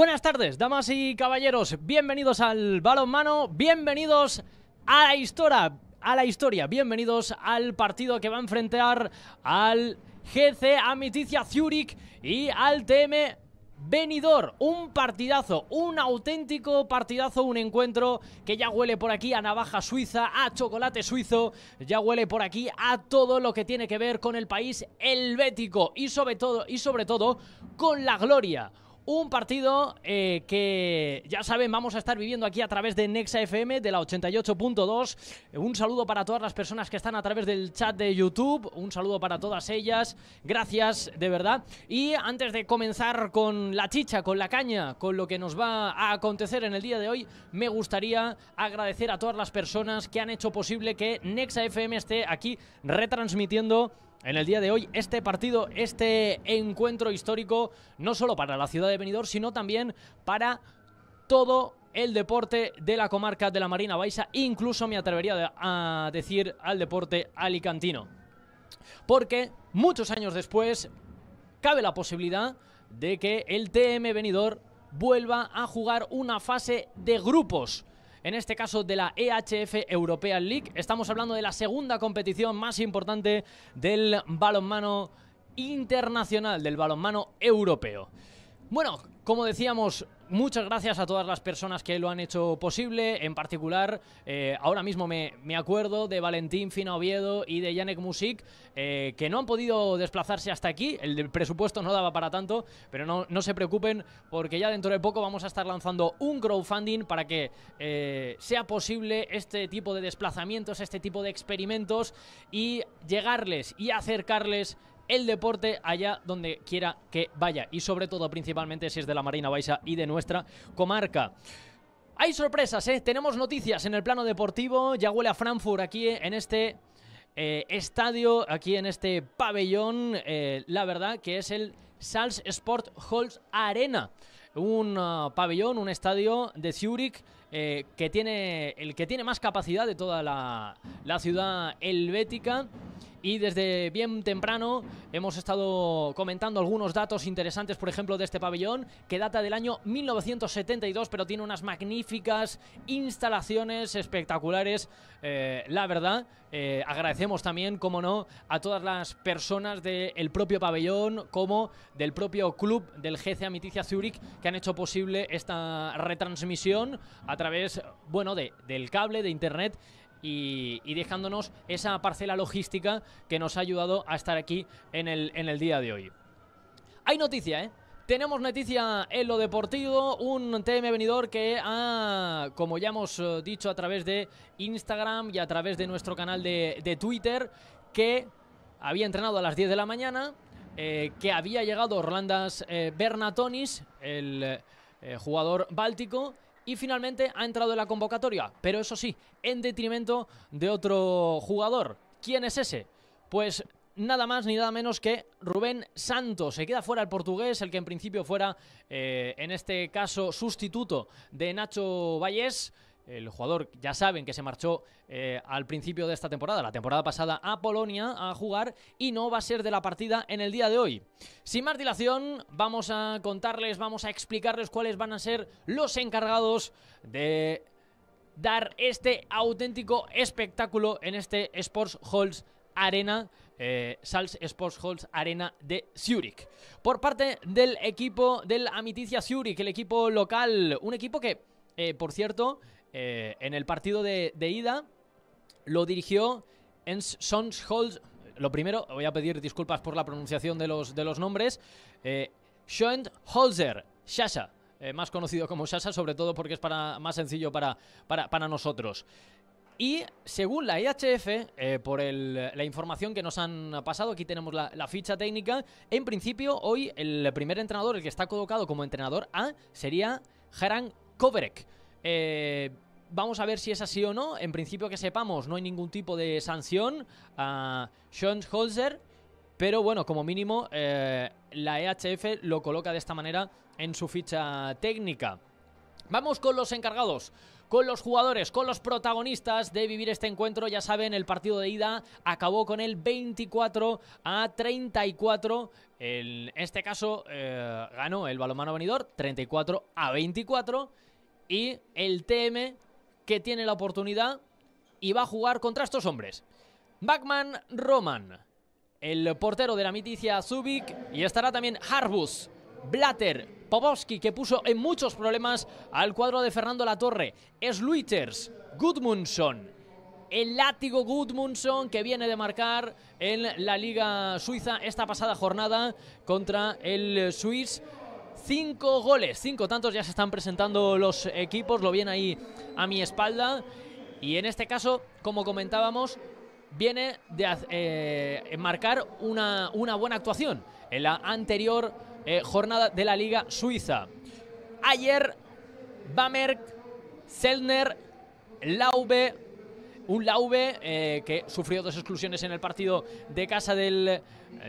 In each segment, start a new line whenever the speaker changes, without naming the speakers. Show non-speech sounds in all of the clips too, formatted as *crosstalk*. Buenas tardes, damas y caballeros, bienvenidos al balonmano, bienvenidos a la historia, a la historia, bienvenidos al partido que va a enfrentar al GC Amiticia Zurich y al TM Benidorm, un partidazo, un auténtico partidazo, un encuentro que ya huele por aquí a navaja suiza, a chocolate suizo, ya huele por aquí a todo lo que tiene que ver con el país helvético y sobre todo, y sobre todo con la gloria un partido eh, que ya saben, vamos a estar viviendo aquí a través de Nexa FM de la 88.2. Eh, un saludo para todas las personas que están a través del chat de YouTube. Un saludo para todas ellas. Gracias, de verdad. Y antes de comenzar con la chicha, con la caña, con lo que nos va a acontecer en el día de hoy, me gustaría agradecer a todas las personas que han hecho posible que Nexa FM esté aquí retransmitiendo en el día de hoy este partido, este encuentro histórico, no solo para la ciudad de Benidorm, sino también para todo el deporte de la comarca de la Marina Baixa, incluso me atrevería a decir al deporte alicantino. Porque muchos años después cabe la posibilidad de que el TM Benidorm vuelva a jugar una fase de grupos en este caso de la EHF European League. Estamos hablando de la segunda competición más importante del balonmano internacional, del balonmano europeo. Bueno, como decíamos, muchas gracias a todas las personas que lo han hecho posible. En particular, eh, ahora mismo me, acuerdo de Valentín Fina Oviedo y de Yannick Music, eh, que no han podido desplazarse hasta aquí. El, presupuesto no daba para tanto, pero no, se preocupen, porque ya dentro de poco vamos a estar lanzando un crowdfunding para que eh, sea posible este tipo de desplazamientos, este tipo de experimentos y llegarles y acercarles el deporte allá donde quiera que vaya y sobre todo principalmente si es de la Marina Baixa y de nuestra comarca. Hay sorpresas, ¿eh? tenemos noticias en el plano deportivo, ya huele a Frankfurt aquí eh, en este eh, estadio, aquí en este pabellón, la verdad que es el Salz Sport Halls Arena un ah, pabellón, un estadio de Zurich que tiene el que tiene más capacidad de toda la, la ciudad helvética y desde bien temprano hemos estado comentando algunos datos interesantes, por ejemplo, de este pabellón, que data del año 1972, pero tiene unas magníficas instalaciones espectaculares, eh, la verdad. Eh, agradecemos también, como no, a todas las personas del propio pabellón, como del propio club del GC Amiticia Zurich, que han hecho posible esta retransmisión a través, bueno, de, del cable, de internet y, dejándonos esa parcela logística que nos ha ayudado a estar aquí en el, en el día de hoy. Hay noticia, ¿eh? Tenemos noticia en lo deportivo, un TM venidor que ha, como ya hemos eh, dicho a través de Instagram y a través de nuestro canal de, de Twitter, que había entrenado a las 10 de la mañana, eh, que había llegado Orlandas eh, Bernatonis, el jugador báltico, y finalmente ha entrado en la convocatoria, pero eso sí, en detrimento de otro jugador. ¿Quién es ese? Pues nada más ni nada menos que Rubén Santos. Se queda fuera el portugués, el que en principio fuera, eh, en este caso, sustituto de Nacho Vallés el jugador, ya saben que se marchó eh, al principio de esta temporada, la temporada pasada, a Polonia a jugar y no va a ser de la partida en el día de hoy. Sin más dilación, vamos a contarles, vamos a explicarles cuáles van a ser los encargados de dar este auténtico espectáculo en este Sports Halls Arena, eh, Sports Halls Arena de Zurich. Por parte del equipo del Amiticia Zurich, el equipo local, un equipo que, eh, por cierto, eh, en el partido de, ida lo dirigió Ens Sonsholz. Lo primero, voy a pedir disculpas por la pronunciación de los, de los nombres. Eh, Schoenholzer, Shasha, eh, más conocido como Shasha, sobre todo porque es para, más sencillo para, para, para nosotros. Y según la IHF, e eh, por el, la información que nos han pasado, aquí tenemos la, ficha técnica, en principio hoy el primer entrenador, el que está colocado como entrenador A, sería Haran Koverek. Eh, Vamos a ver si es así o no. En principio que sepamos, no hay ningún tipo de sanción a Sean Holzer. Pero bueno, como mínimo, eh, la EHF lo coloca de esta manera en su ficha técnica. Vamos con los encargados con los jugadores, con los protagonistas de vivir este encuentro. Ya saben, el partido de ida acabó con el 24 a 34. En este caso eh, ganó el balonmano venidor 34 a 24 y el TM que tiene la oportunidad y va a jugar contra estos hombres. Backman Roman, el portero de la miticia Zubik, y estará también Harbus, Blatter, Popovski, que puso en muchos problemas al cuadro de Fernando Latorre, Sluiters, Gudmundsson, el látigo Gudmundsson que viene de marcar en la Liga Suiza esta pasada jornada contra el Swiss Cinco goles, cinco tantos ya se están presentando los equipos, lo viene ahí a mi espalda. Y en este caso, como comentábamos, viene de eh, marcar una, una, buena actuación en la anterior eh, jornada de la Liga Suiza. Ayer, Bamerk, Zellner Laube, un Laube eh, que sufrió dos exclusiones en el partido de casa del,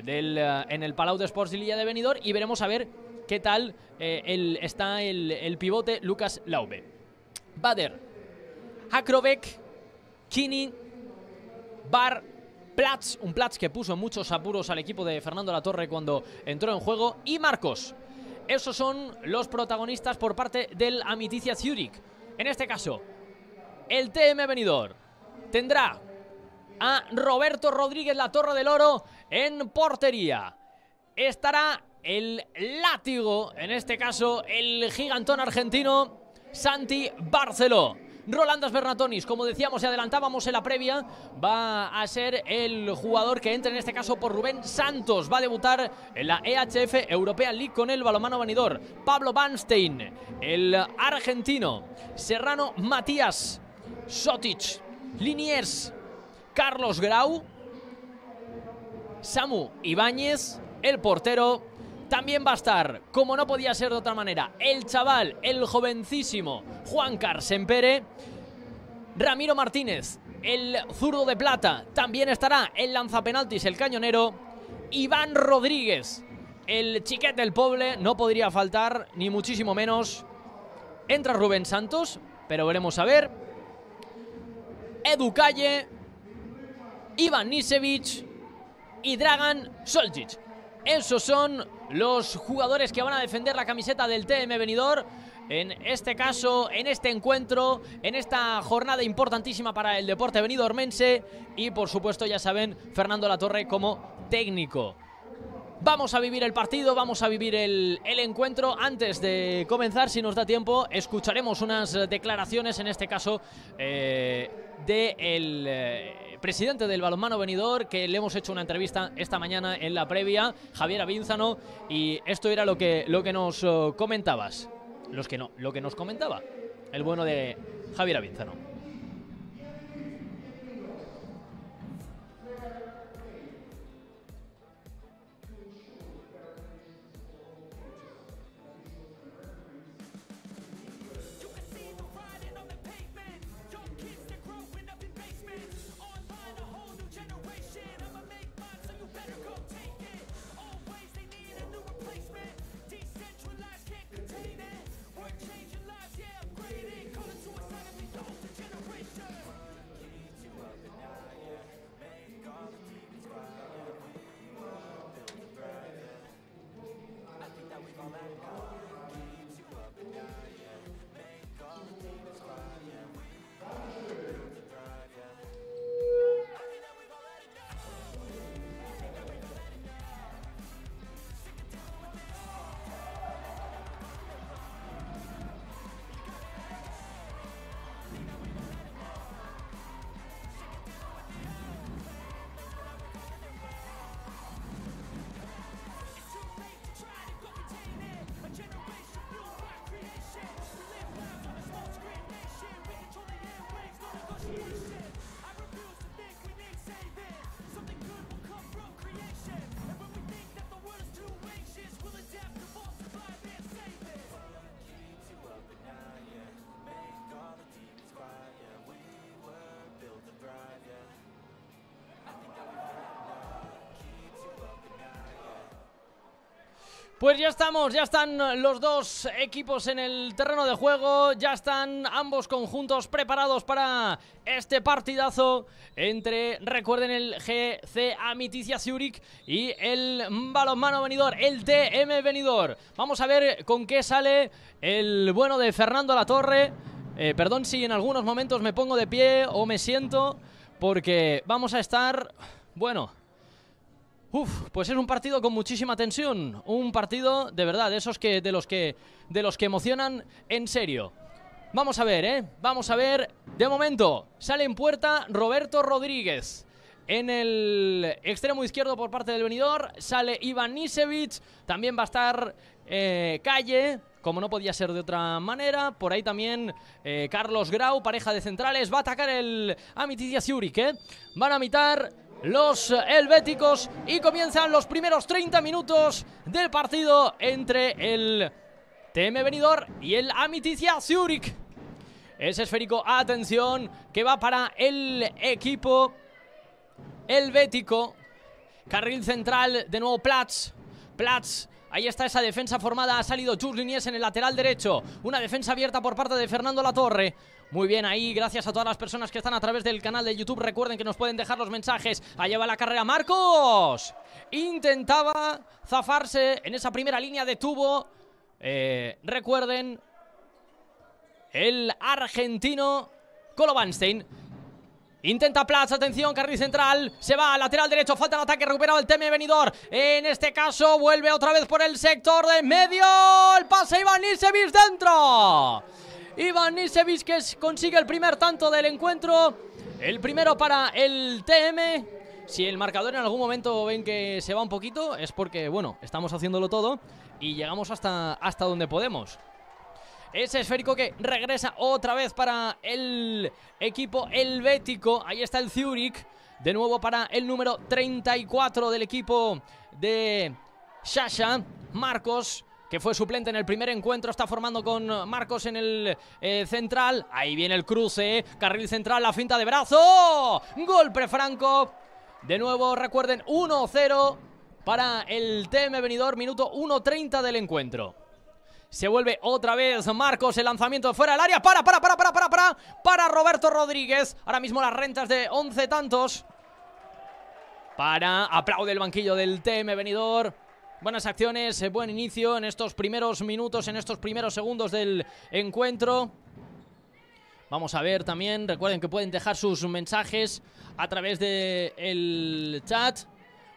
en el Palau de Sports de de Benidorm y veremos a ver qué tal eh, está el, pivote Lucas Laube. Bader, Akrobek, Kini, Bar, Platz, un Platz que puso muchos apuros al equipo de Fernando Latorre cuando entró en juego, y Marcos. Esos son los protagonistas por parte del Amiticia Zurich. En este caso, el TM Venidor tendrá a Roberto Rodríguez La Torre del Oro en portería. Estará el látigo, en este caso el gigantón argentino Santi Barceló. Rolandas Bernatonis, como decíamos y adelantábamos en la previa, va a ser el jugador que entra en este caso por Rubén Santos. Va a debutar en la EHF Europea League con el balomano vanidor. Pablo Banstein, el argentino. Serrano Matías, Sotic, Liniers, Carlos Grau, Samu Ibáñez, el portero también va a estar, como no podía ser de otra manera, el chaval, el jovencísimo Juan Carsenpere. Ramiro Martínez, el zurdo de plata, también estará el lanzapenaltis, el cañonero. Iván Rodríguez, el chiquete del poble, no podría faltar, ni muchísimo menos. Entra Rubén Santos, pero veremos a ver. Edu Calle, Iván Nisevich y Dragan Soljic. Esos son los jugadores que van a defender la camiseta del TM Venidor. En este caso, en este encuentro, en esta jornada importantísima para el deporte venidormense y por supuesto ya saben Fernando Latorre como técnico. Vamos a vivir el partido, vamos a vivir el, encuentro. Antes de comenzar, si nos da tiempo, escucharemos unas declaraciones, en este caso, eh, del eh, presidente del balonmano venidor, que le hemos hecho una entrevista esta mañana en la previa, Javier Avínzano, y esto era lo que, lo que nos eh, comentabas. Los que no, lo que nos comentaba el bueno de Javier Avínzano. Pues ya estamos, ya están los dos equipos en el terreno de juego, ya están ambos conjuntos preparados para este partidazo entre, recuerden, el GC Amiticia Zurich y el balonmano venidor, el TM venidor. Vamos a ver con qué sale el bueno de Fernando Latorre. Eh, perdón si en algunos momentos me pongo de pie o me siento, porque vamos a estar, bueno, Uf, pues es un partido con muchísima tensión, un partido de verdad, de esos que de los que de los que emocionan en serio. Vamos a ver, ¿eh? Vamos a ver. De momento sale en puerta Roberto Rodríguez. En el extremo izquierdo por parte del venidor sale Ivan Nisevich. También va a estar eh, Calle, como no podía ser de otra manera. Por ahí también eh, Carlos Grau, pareja de centrales. Va a atacar el Amitizia Zurich, ¿eh? Van a mitar los helvéticos y comienzan los primeros 30 minutos del partido entre el TM venidor y el Amiticia Zurich. Es esférico, atención, que va para el equipo helvético. Carril central, de nuevo Platz. Platz Ahí está esa defensa formada, ha salido Churlinies en el lateral derecho. Una defensa abierta por parte de Fernando Latorre. Muy bien ahí, gracias a todas las personas que están a través del canal de YouTube. Recuerden que nos pueden dejar los mensajes. Allá va la carrera Marcos. Intentaba zafarse en esa primera línea de tubo. Eh, recuerden, el argentino Colo vanstein Intenta Platz, atención, carril central, se va, lateral derecho, falta el ataque, recuperado el Teme Venidor. En este caso vuelve otra vez por el sector de medio, el pase Iván Issevis dentro. Iván Nisevich que consigue el primer tanto del encuentro. El primero para el TM. Si el marcador en algún momento ven que se va un poquito es porque, bueno, estamos haciéndolo todo y llegamos hasta, hasta donde podemos. Ese esférico que regresa otra vez para el equipo helvético. Ahí está el Zurich. De nuevo para el número 34 del equipo de Sasha. Marcos que fue suplente en el primer encuentro, está formando con Marcos en el eh, central. Ahí viene el cruce, carril central, la finta de brazo. Golpe franco. De nuevo, recuerden, 1-0 para el TM Venidor, minuto 1.30 del encuentro. Se vuelve otra vez Marcos, el lanzamiento fuera del área. Para, para, para, para, para, para, para Roberto Rodríguez. Ahora mismo las rentas de 11 tantos. Para, aplaude el banquillo del TM Venidor. Buenas acciones, eh, buen inicio en estos primeros minutos, en estos primeros segundos del encuentro. Vamos a ver también, recuerden que pueden dejar sus mensajes a través del chat.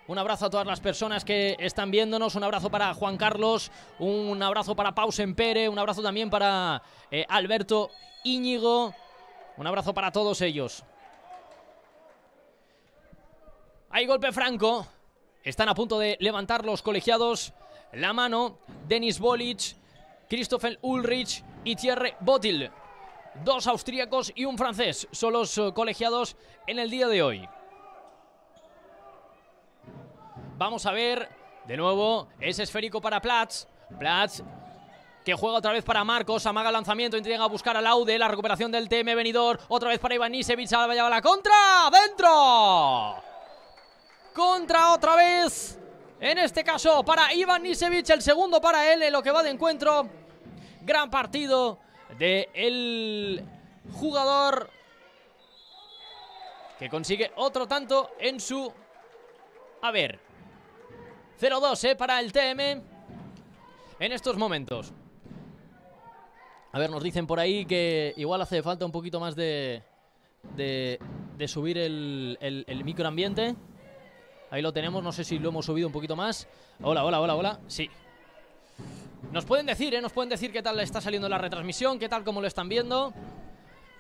Un abrazo a todas las personas que están viéndonos. Un abrazo para Juan Carlos. Un abrazo para Pau Sempere. Un abrazo también para eh, Alberto Íñigo. Un abrazo para todos ellos. Hay golpe franco. Están a punto de levantar los colegiados la mano. Denis Bolich, Christopher Ulrich y Thierry Botil. Dos austríacos y un francés son los eh, colegiados en el día de hoy. Vamos a ver de nuevo es esférico para Platz. Platz que juega otra vez para Marcos, amaga el lanzamiento, a buscar al Aude. la recuperación del TM venidor, otra vez para Ivanisevich. Nisevich, a la contra, ¡dentro! Contra otra vez. En este caso para Ivan Nisevich, el segundo para él en lo que va de encuentro. Gran partido de el jugador que consigue otro tanto en su... A ver. 0-2 para el TM en estos momentos. A ver, nos dicen por ahí que igual hace falta un poquito más de, de, subir el, el, el microambiente. Ahí lo tenemos, no sé si lo hemos subido un poquito más. Hola, hola, hola, hola. Sí. Nos pueden decir, ¿eh? Nos pueden decir qué tal está saliendo la retransmisión, qué tal, cómo lo están viendo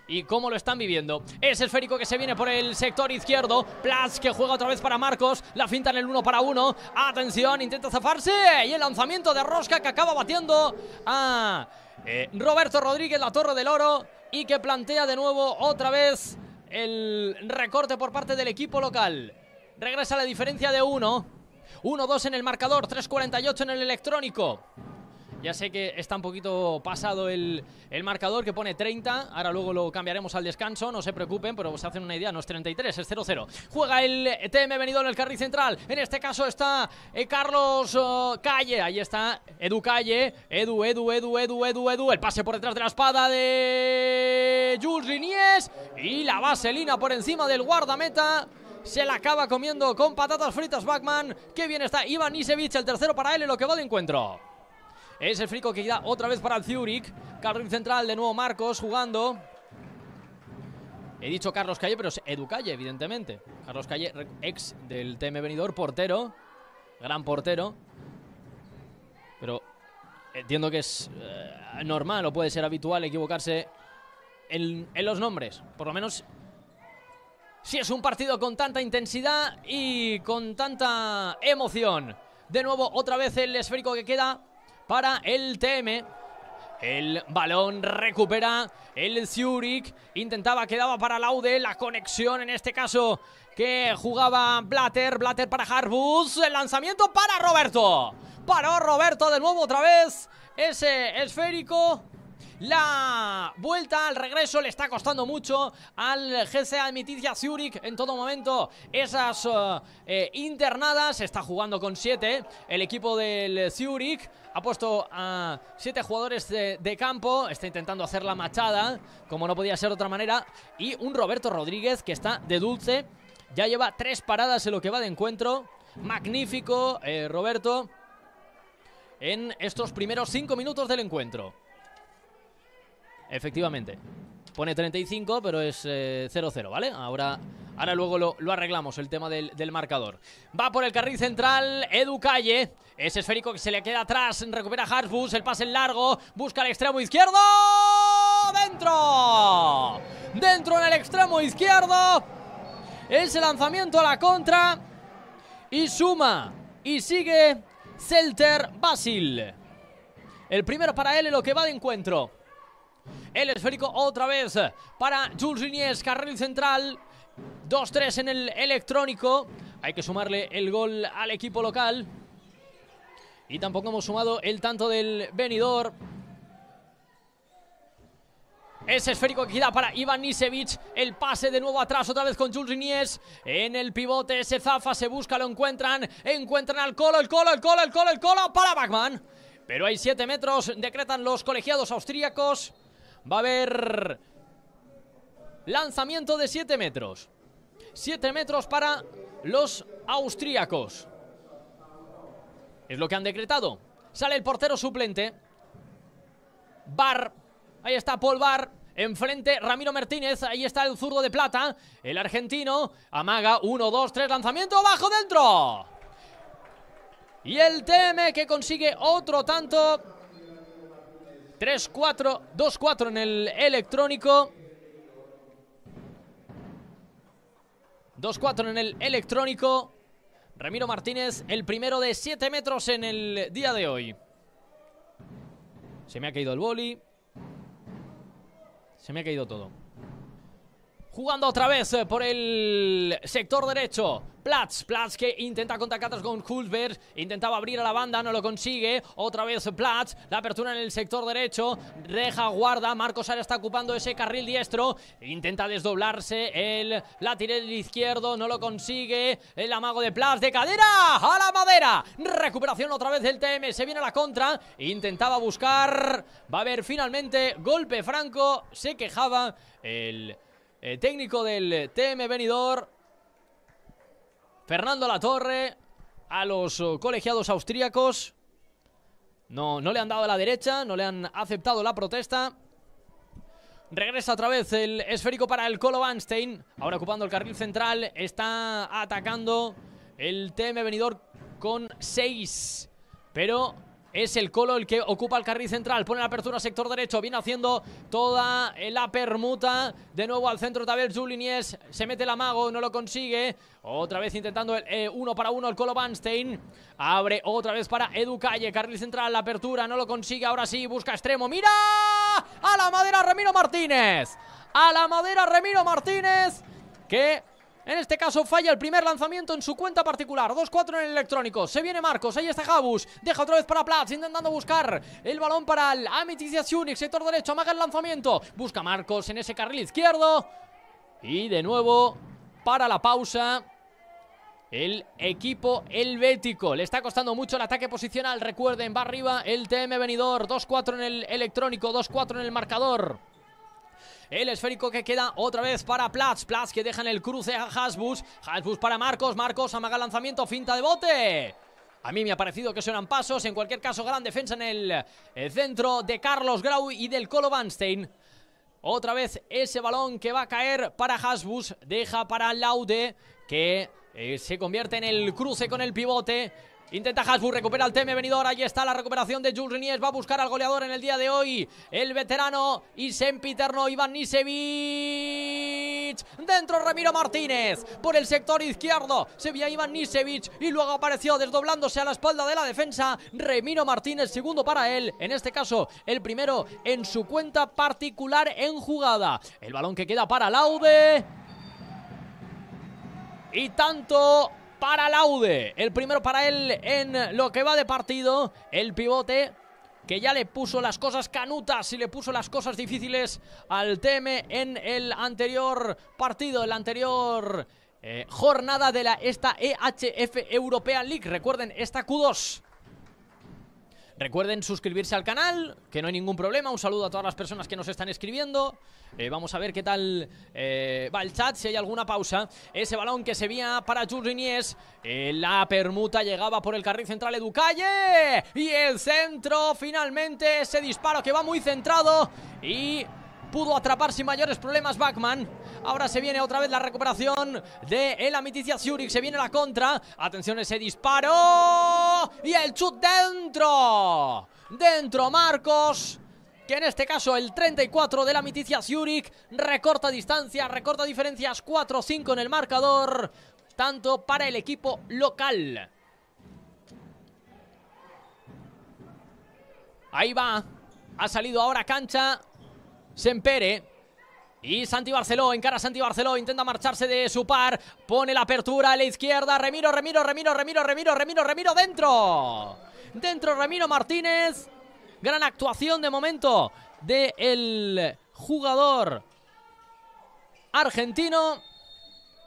y cómo lo están viviendo. Es esférico que se viene por el sector izquierdo. Plas que juega otra vez para Marcos. La finta en el uno para uno. Atención, intenta zafarse. Y el lanzamiento de Rosca que acaba batiendo a eh, Roberto Rodríguez, la Torre del Oro. Y que plantea de nuevo otra vez el recorte por parte del equipo local. Regresa la diferencia de 1. 1-2 en el marcador, 3-48 en el electrónico. Ya sé que está un poquito pasado el, el, marcador que pone 30. Ahora luego lo cambiaremos al descanso. No se preocupen, pero se hacen una idea. No es 33, es 0-0. Juega el TM venido en el carril central. En este caso está eh, Carlos oh, Calle. Ahí está Edu Calle. Edu, Edu, Edu, Edu, Edu, Edu. El pase por detrás de la espada de Jules Liniers. Y la vaselina por encima del guardameta se la acaba comiendo con patatas fritas Backman. Qué bien está iván el tercero para él en lo que va de encuentro. Es el frico que da otra vez para el Zurich. Carril central, de nuevo Marcos jugando. He dicho Carlos Calle, pero es Edu Calle, evidentemente. Carlos Calle, ex del TM Venidor, portero. Gran portero. Pero entiendo que es eh, normal o puede ser habitual equivocarse en los nombres. Por lo menos si es un partido con tanta intensidad y con tanta emoción. De nuevo, otra vez el esférico que queda para el TM. El balón recupera el Zurich. Intentaba, quedaba para Laude. La conexión en este caso que jugaba Blatter. Blatter para Harbus. El lanzamiento para Roberto. para Roberto de nuevo otra vez. Ese esférico la vuelta al regreso le está costando mucho al GC a Zurich en todo momento esas eh, eh, internadas. Está jugando con siete. el equipo del Zurich. Ha puesto a siete jugadores de, campo. Está intentando hacer la machada, como no podía ser de otra manera. Y un Roberto Rodríguez que está de dulce. Ya lleva tres paradas en lo que va de encuentro. Magnífico, eh, Roberto. En estos primeros cinco minutos del encuentro. Efectivamente. Pone 35, pero es 0-0, eh, ¿vale? Ahora, ahora luego lo, arreglamos, el tema del, marcador. Va por el carril central, Edu Calle. Es esférico que se le queda atrás, recupera Harsbus, el pase largo, busca el extremo izquierdo. ¡Dentro! Dentro en el extremo izquierdo. Ese lanzamiento a la contra. Y suma. Y sigue Celter Basil. El primero para él en lo que va de encuentro. El esférico otra vez para Jules Rinies. carril central. 2-3 en el electrónico. Hay que sumarle el gol al equipo local. Y tampoco hemos sumado el tanto del venidor. Ese esférico que queda para Ivan Nisevich. El pase de nuevo atrás, otra vez con Jules En el pivote se zafa, se busca, lo encuentran. Encuentran al Colo, el Colo, el Colo, el Colo, el Colo. Para Bachmann. Pero hay 7 metros, decretan los colegiados austríacos. Va a haber lanzamiento de 7 metros. 7 metros para los austríacos. Es lo que han decretado. Sale el portero suplente. Bar. Ahí está Paul Bar. Enfrente Ramiro Martínez. Ahí está el zurdo de plata. El argentino. Amaga. 1, 2, 3. Lanzamiento. Bajo dentro. Y el TM que consigue otro tanto 3-4, 2-4 en el electrónico. 2-4 en el electrónico. Ramiro Martínez, el primero de 7 metros en el día de hoy. Se me ha caído el boli. Se me ha caído todo. Jugando otra vez eh, por el sector derecho. Platz. Platz que intenta contactar con Hulsberg. Intentaba abrir a la banda, no lo consigue. Otra vez Platz. La apertura en el sector derecho. Reja guarda. Marcos Ara está ocupando ese carril diestro. Intenta desdoblarse el lateral izquierdo. No lo consigue. El amago de Platz de cadera. A la madera. Recuperación otra vez del TM. Se viene a la contra. Intentaba buscar. Va a haber finalmente golpe franco. Se quejaba el. Eh, técnico del TM venidor... Fernando Torre a los oh, colegiados austríacos. No, no le han dado a la derecha, no le han aceptado la protesta. Regresa otra vez el esférico para el Colo Banstein. Ahora ocupando el carril central. Está atacando el TM Venidor con 6. Pero es el Colo el que ocupa el carril central. Pone la apertura sector derecho. Viene haciendo toda la permuta. De nuevo al centro Tabel Julinies. Se mete el amago, no lo consigue. Otra vez intentando el eh, uno para uno el Colo Banstein. Abre otra vez para Edu Calle. Carril central, la apertura, no lo consigue. Ahora sí, busca extremo. ¡Mira! A la madera Ramiro Martínez. A la madera Ramiro Martínez. Que en este caso falla el primer lanzamiento en su cuenta particular 2-4 en el electrónico Se viene Marcos, ahí está Jabus, Deja otra vez para Platz intentando buscar el balón para el amiti Unix Sector derecho, amaga el lanzamiento Busca Marcos en ese carril izquierdo Y de nuevo para la pausa el equipo helvético. Le está costando mucho el ataque posicional. Recuerden, va arriba el TM Venidor. 2-4 en el electrónico, 2-4 en el marcador. El esférico que queda otra vez para Platz. Platz que deja en el cruce a Hasbus. Hasbus para Marcos. Marcos amaga lanzamiento. Finta de bote. A mí me ha parecido que sonan pasos. En cualquier caso, gran defensa en el, eh, centro de Carlos Grau y del Colo Banstein. Otra vez ese balón que va a caer para Hasbus. Deja para Laude que eh, se convierte en el cruce con el pivote. Intenta Hasbu, recupera el Teme Venidor. Ahí está la recuperación de Jules Nies. Va a buscar al goleador en el día de hoy. El veterano y sempiterno Iván Nisevich. Dentro Ramiro Martínez. Por el sector izquierdo se veía Iván Nisevich. Y luego apareció desdoblándose a la espalda de la defensa. Ramiro Martínez, segundo para él. En este caso, el primero en su cuenta particular en jugada. El balón que queda para Laude. Y tanto para Laude. El primero para él en lo que va de partido. El pivote que ya le puso las cosas canutas y le puso las cosas difíciles al TM en el anterior partido, el anterior eh, jornada de la esta EHF European League. Recuerden, esta Q2 Recuerden suscribirse al canal, que no hay ningún problema. Un saludo a todas las personas que nos están escribiendo. Eh, vamos a ver qué tal eh, va el chat, si hay alguna pausa. Ese balón que se vía para Jules eh, la permuta llegaba por el carril central Calle Y el centro, finalmente, ese disparo que va muy centrado. Y pudo atrapar sin mayores problemas Backman. Ahora se viene otra vez la recuperación de la miticia Zurich. Se viene la contra. Atención ese disparo. Y el chut dentro. Dentro Marcos que en este caso el 34 de la Miticia Zurich recorta distancia, recorta diferencias 4-5 en el marcador, tanto para el equipo local. Ahí va, ha salido ahora cancha Sempere. Y Santi Barceló, encara a Santi Barceló, intenta marcharse de su par, pone la apertura a la izquierda, Remiro, Remiro, Remiro, Remiro, Remiro, Remiro, Remiro, dentro. Dentro Remiro Martínez. Gran actuación de momento del jugador argentino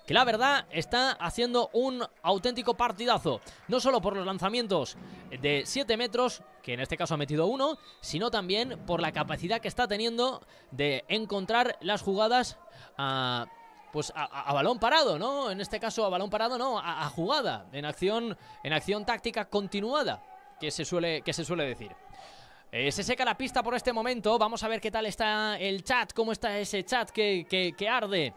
que la verdad está haciendo un auténtico partidazo, no solo por los lanzamientos de 7 metros, que en este caso ha metido uno, sino también por la capacidad que está teniendo de encontrar las jugadas a... Pues a, balón parado, ¿no? En este caso a balón parado, no, a, jugada, en acción, en acción táctica continuada, que se suele, que se suele decir. Eh, se seca la pista por este momento. Vamos a ver qué tal está el chat, cómo está ese chat que, que, que arde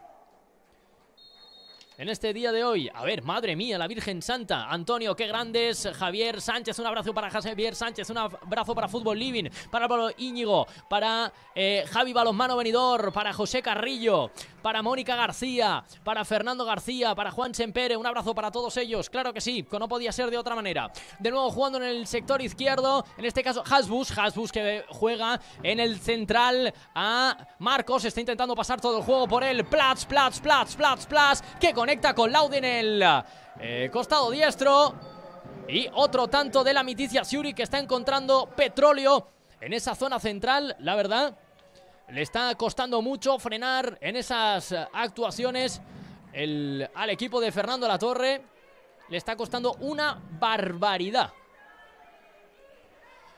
en este día de hoy. A ver, madre mía, la Virgen Santa. Antonio, qué grandes. Javier Sánchez, un abrazo para Javier Sánchez, un abrazo para Fútbol Living, para Pablo Íñigo, para eh, Javi Balonmano Venidor, para José Carrillo, para Mónica García, para Fernando García, para Juan Sempere. Un abrazo para todos ellos, claro que sí, no podía ser de otra manera. De nuevo jugando en el sector izquierdo, en este caso Hasbus, Hasbus que juega en el central a Marcos, está intentando pasar todo el juego por él. Platz, Platz, Platz, Platz, Platz, que conecta con Laude en el eh, costado diestro. Y otro tanto de la miticia Siuri que está encontrando petróleo en esa zona central, la verdad. Le está costando mucho frenar en esas eh, actuaciones al equipo de Fernando Latorre. Le está costando una barbaridad.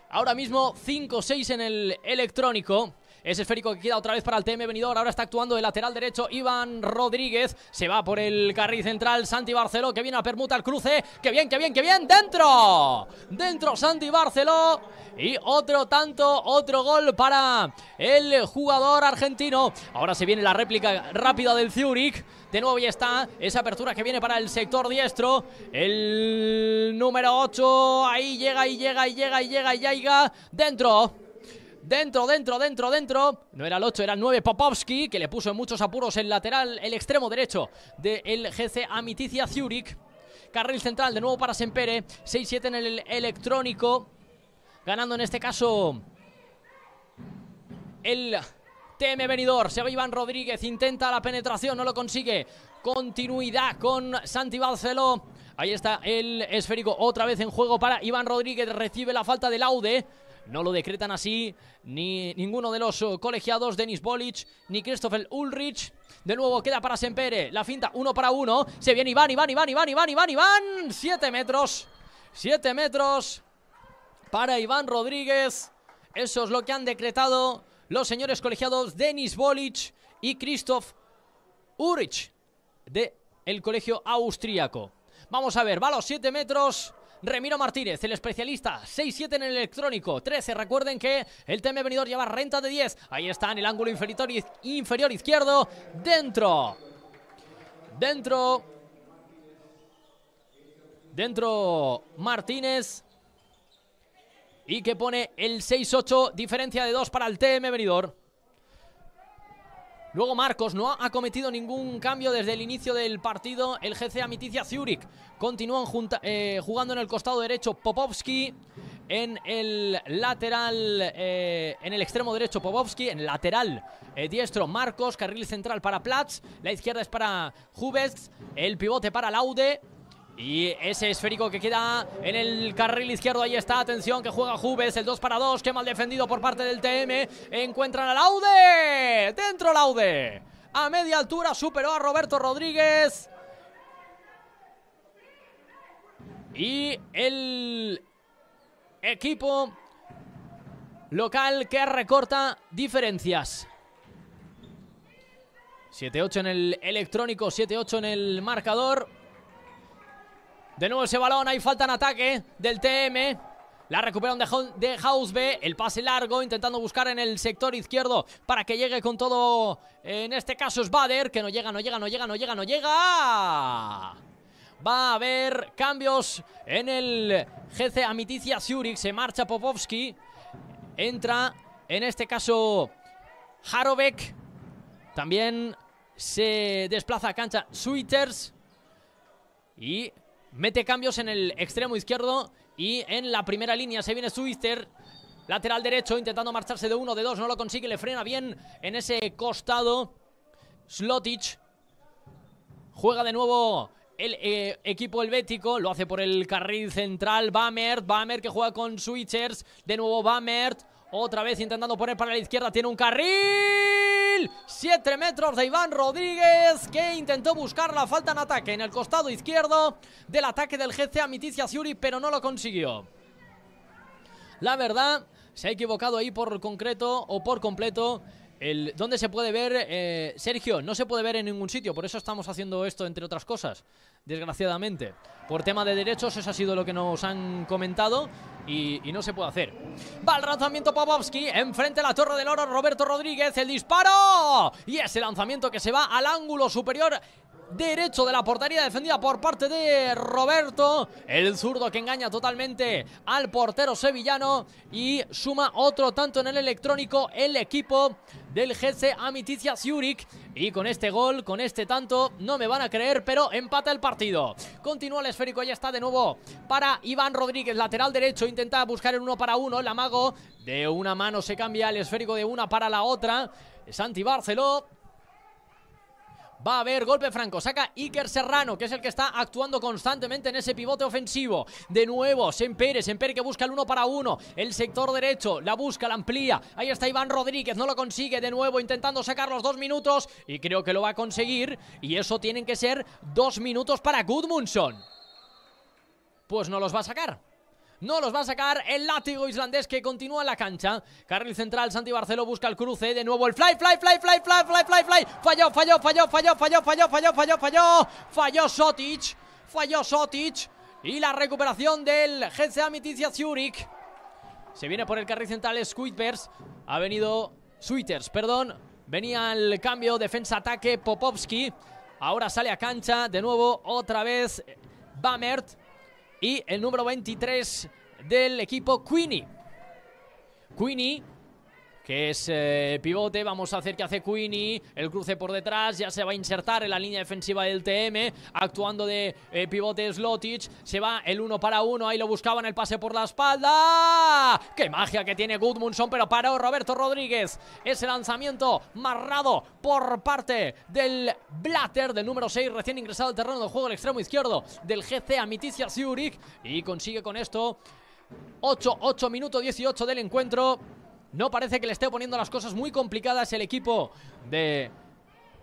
Ahora mismo 5-6 en el electrónico. Ese esférico que queda otra vez para el TM Venidor. Ahora está actuando el lateral derecho Iván Rodríguez. Se va por el carril central Santi Barceló, que viene a permuta el cruce. ¡Qué bien, qué bien, qué bien! ¡Dentro! Dentro Santi Barceló. Y otro tanto, otro gol para el jugador argentino. Ahora se viene la réplica rápida del Zurich. De nuevo ya está esa apertura que viene para el sector diestro. El número 8. Ahí llega, y llega, y llega, y llega, y llega. Dentro. Dentro, dentro, dentro, dentro. No era el 8, era el 9 Popovsky que le puso en muchos apuros el lateral, el extremo derecho del jefe GC Amiticia Zurich. Carril central de nuevo para Sempere. 6-7 en el electrónico. Ganando en este caso el TM Venidor. Se va Iván Rodríguez, intenta la penetración, no lo consigue. Continuidad con Santi Barceló. Ahí está el esférico otra vez en juego para Iván Rodríguez. Recibe la falta de Laude. No lo decretan así ni ninguno de los eh, colegiados, Denis Bolic ni Christoph Ulrich. De nuevo queda para Sempere, la finta uno para uno. Se viene Iván, Iván, Iván, Iván, Iván, Iván, Iván. Siete metros, siete metros para Iván Rodríguez. Eso es lo que han decretado los señores colegiados Denis Bolic y Christoph Ulrich de el colegio austríaco. Vamos a ver, va a los siete metros Remiro Martínez, el especialista, 6-7 en el electrónico, 13. Recuerden que el TM venidor lleva renta de 10. Ahí está en el ángulo inferior, inferior izquierdo, dentro. Dentro. Dentro Martínez. Y que pone el 6-8, diferencia de 2 para el TM venidor. Luego Marcos no ha cometido ningún cambio desde el inicio del partido. El GC Amiticia Zurich continúa eh, jugando en el costado derecho Popovski. En el lateral, eh, en el extremo derecho Popovski, en lateral eh, diestro Marcos, carril central para Platz, la izquierda es para Jubes, el pivote para Laude, y ese esférico que queda en el carril izquierdo, ahí está, atención que juega Juves, el 2 para 2, que mal defendido por parte del TM, encuentran a Laude, dentro Laude, a media altura superó a Roberto Rodríguez. Y el equipo local que recorta diferencias. 7-8 en el electrónico, 7-8 en el marcador. De nuevo ese balón, Ahí falta en ataque del TM. La recuperan de House B, el pase largo, intentando buscar en el sector izquierdo para que llegue con todo. En este caso es Bader, que no llega, no llega, no llega, no llega, no llega. Va a haber cambios en el jefe Amiticia Zurich. Se marcha Popovski. Entra, en este caso, Harovek. También se desplaza a cancha Suiters. Y Mete cambios en el extremo izquierdo y en la primera línea se viene Switzer, Lateral derecho intentando marcharse de uno, de dos, no lo consigue, le frena bien en ese costado. Slotich juega de nuevo el eh, equipo helvético, lo hace por el carril central. Bamert, Bamert que juega con Switchers, de nuevo Bamert. Otra vez intentando poner para la izquierda. Tiene un carril. 7 metros de Iván Rodríguez que intentó buscar la falta en ataque en el costado izquierdo del ataque del GC a Miticia Siuri, pero no lo consiguió. La verdad, se ha equivocado ahí por concreto o por completo el, ¿Dónde se puede ver, eh, Sergio? No se puede ver en ningún sitio, por eso estamos haciendo esto, entre otras cosas desgraciadamente. Por tema de derechos, eso ha sido lo que nos han comentado y, no se puede hacer. Va el lanzamiento Popovsky, enfrente a la Torre del Oro, Roberto Rodríguez, el disparo. Y ese lanzamiento que se va al ángulo superior derecho de la portería defendida por parte de Roberto, el zurdo que engaña totalmente al portero sevillano y suma otro tanto en el electrónico el equipo del GC Amiticia Zurich y con este gol, con este tanto, no me van a creer, pero empata el partido. Continúa el esférico, ya está de nuevo para Iván Rodríguez, lateral derecho, intenta buscar el uno para uno, el amago de una mano se cambia el esférico de una para la otra, Santi Barceló va a haber golpe franco. Saca Iker Serrano, que es el que está actuando constantemente en ese pivote ofensivo. De nuevo, Sempere, Sempere que busca el uno para uno. El sector derecho, la busca, la amplía. Ahí está Iván Rodríguez, no lo consigue. De nuevo, intentando sacar los dos minutos. Y creo que lo va a conseguir. Y eso tienen que ser dos minutos para Gudmundsson. Pues no los va a sacar no los va a sacar el látigo islandés que continúa en la cancha. Carril central, Santi Barceló busca el cruce, de nuevo el fly, fly, fly, fly, fly, fly, fly, fly, falló, falló, falló, falló, falló, falló, falló, falló, falló, falló Sotic, falló Sotic y la recuperación del GCA Miticia Zurich. Se viene por el carril central Squidvers, ha venido Sweeters, perdón, venía el cambio defensa-ataque Popovski. Ahora sale a cancha de nuevo otra vez Bamert y el número 23 del equipo Queenie. Queenie que es eh, pivote, vamos a hacer que hace Queenie, el cruce por detrás, ya se va a insertar en la línea defensiva del TM, actuando de eh, pivote Slotich, se va el uno para uno, ahí lo buscaban el pase por la espalda, qué magia que tiene Gudmundsson, pero paró Roberto Rodríguez, ese lanzamiento marrado por parte del Blatter, del número 6, recién ingresado al terreno de juego, del extremo izquierdo del GC Amiticia Zurich, y consigue con esto 8, 8 minutos 18 del encuentro. No parece que le esté poniendo las cosas muy complicadas el equipo de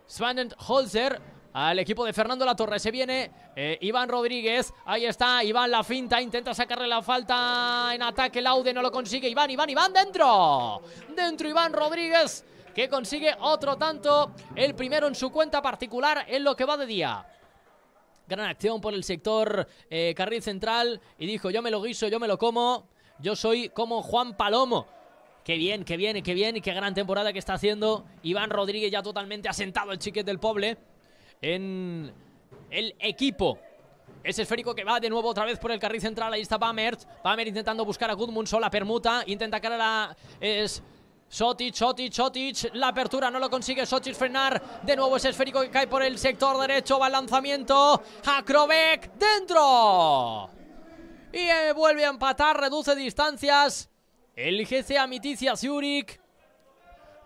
Svanent Holzer al equipo de Fernando La Torre. Se viene eh, Iván Rodríguez. Ahí está Iván la finta. Intenta sacarle la falta en ataque. Laude no lo consigue. Iván, Iván, Iván dentro. Dentro Iván Rodríguez que consigue otro tanto. El primero en su cuenta particular en lo que va de día. Gran acción por el sector eh, carril central. Y dijo, yo me lo guiso, yo me lo como. Yo soy como Juan Palomo Qué bien, qué bien, qué bien y qué gran temporada que está haciendo Iván Rodríguez ya totalmente asentado el chiquete del Poble en el equipo. Es esférico que va de nuevo otra vez por el carril central. Ahí está Bamert. Bamert intentando buscar a Gudmundsson. La permuta. Intenta cara a Es, Sotich, Sotich. Sotic, la apertura no lo consigue Sotich frenar, de nuevo ese esférico que cae por el sector derecho, va el lanzamiento, Akrovek dentro. Y eh, vuelve a empatar, reduce distancias el a Miticia Zurich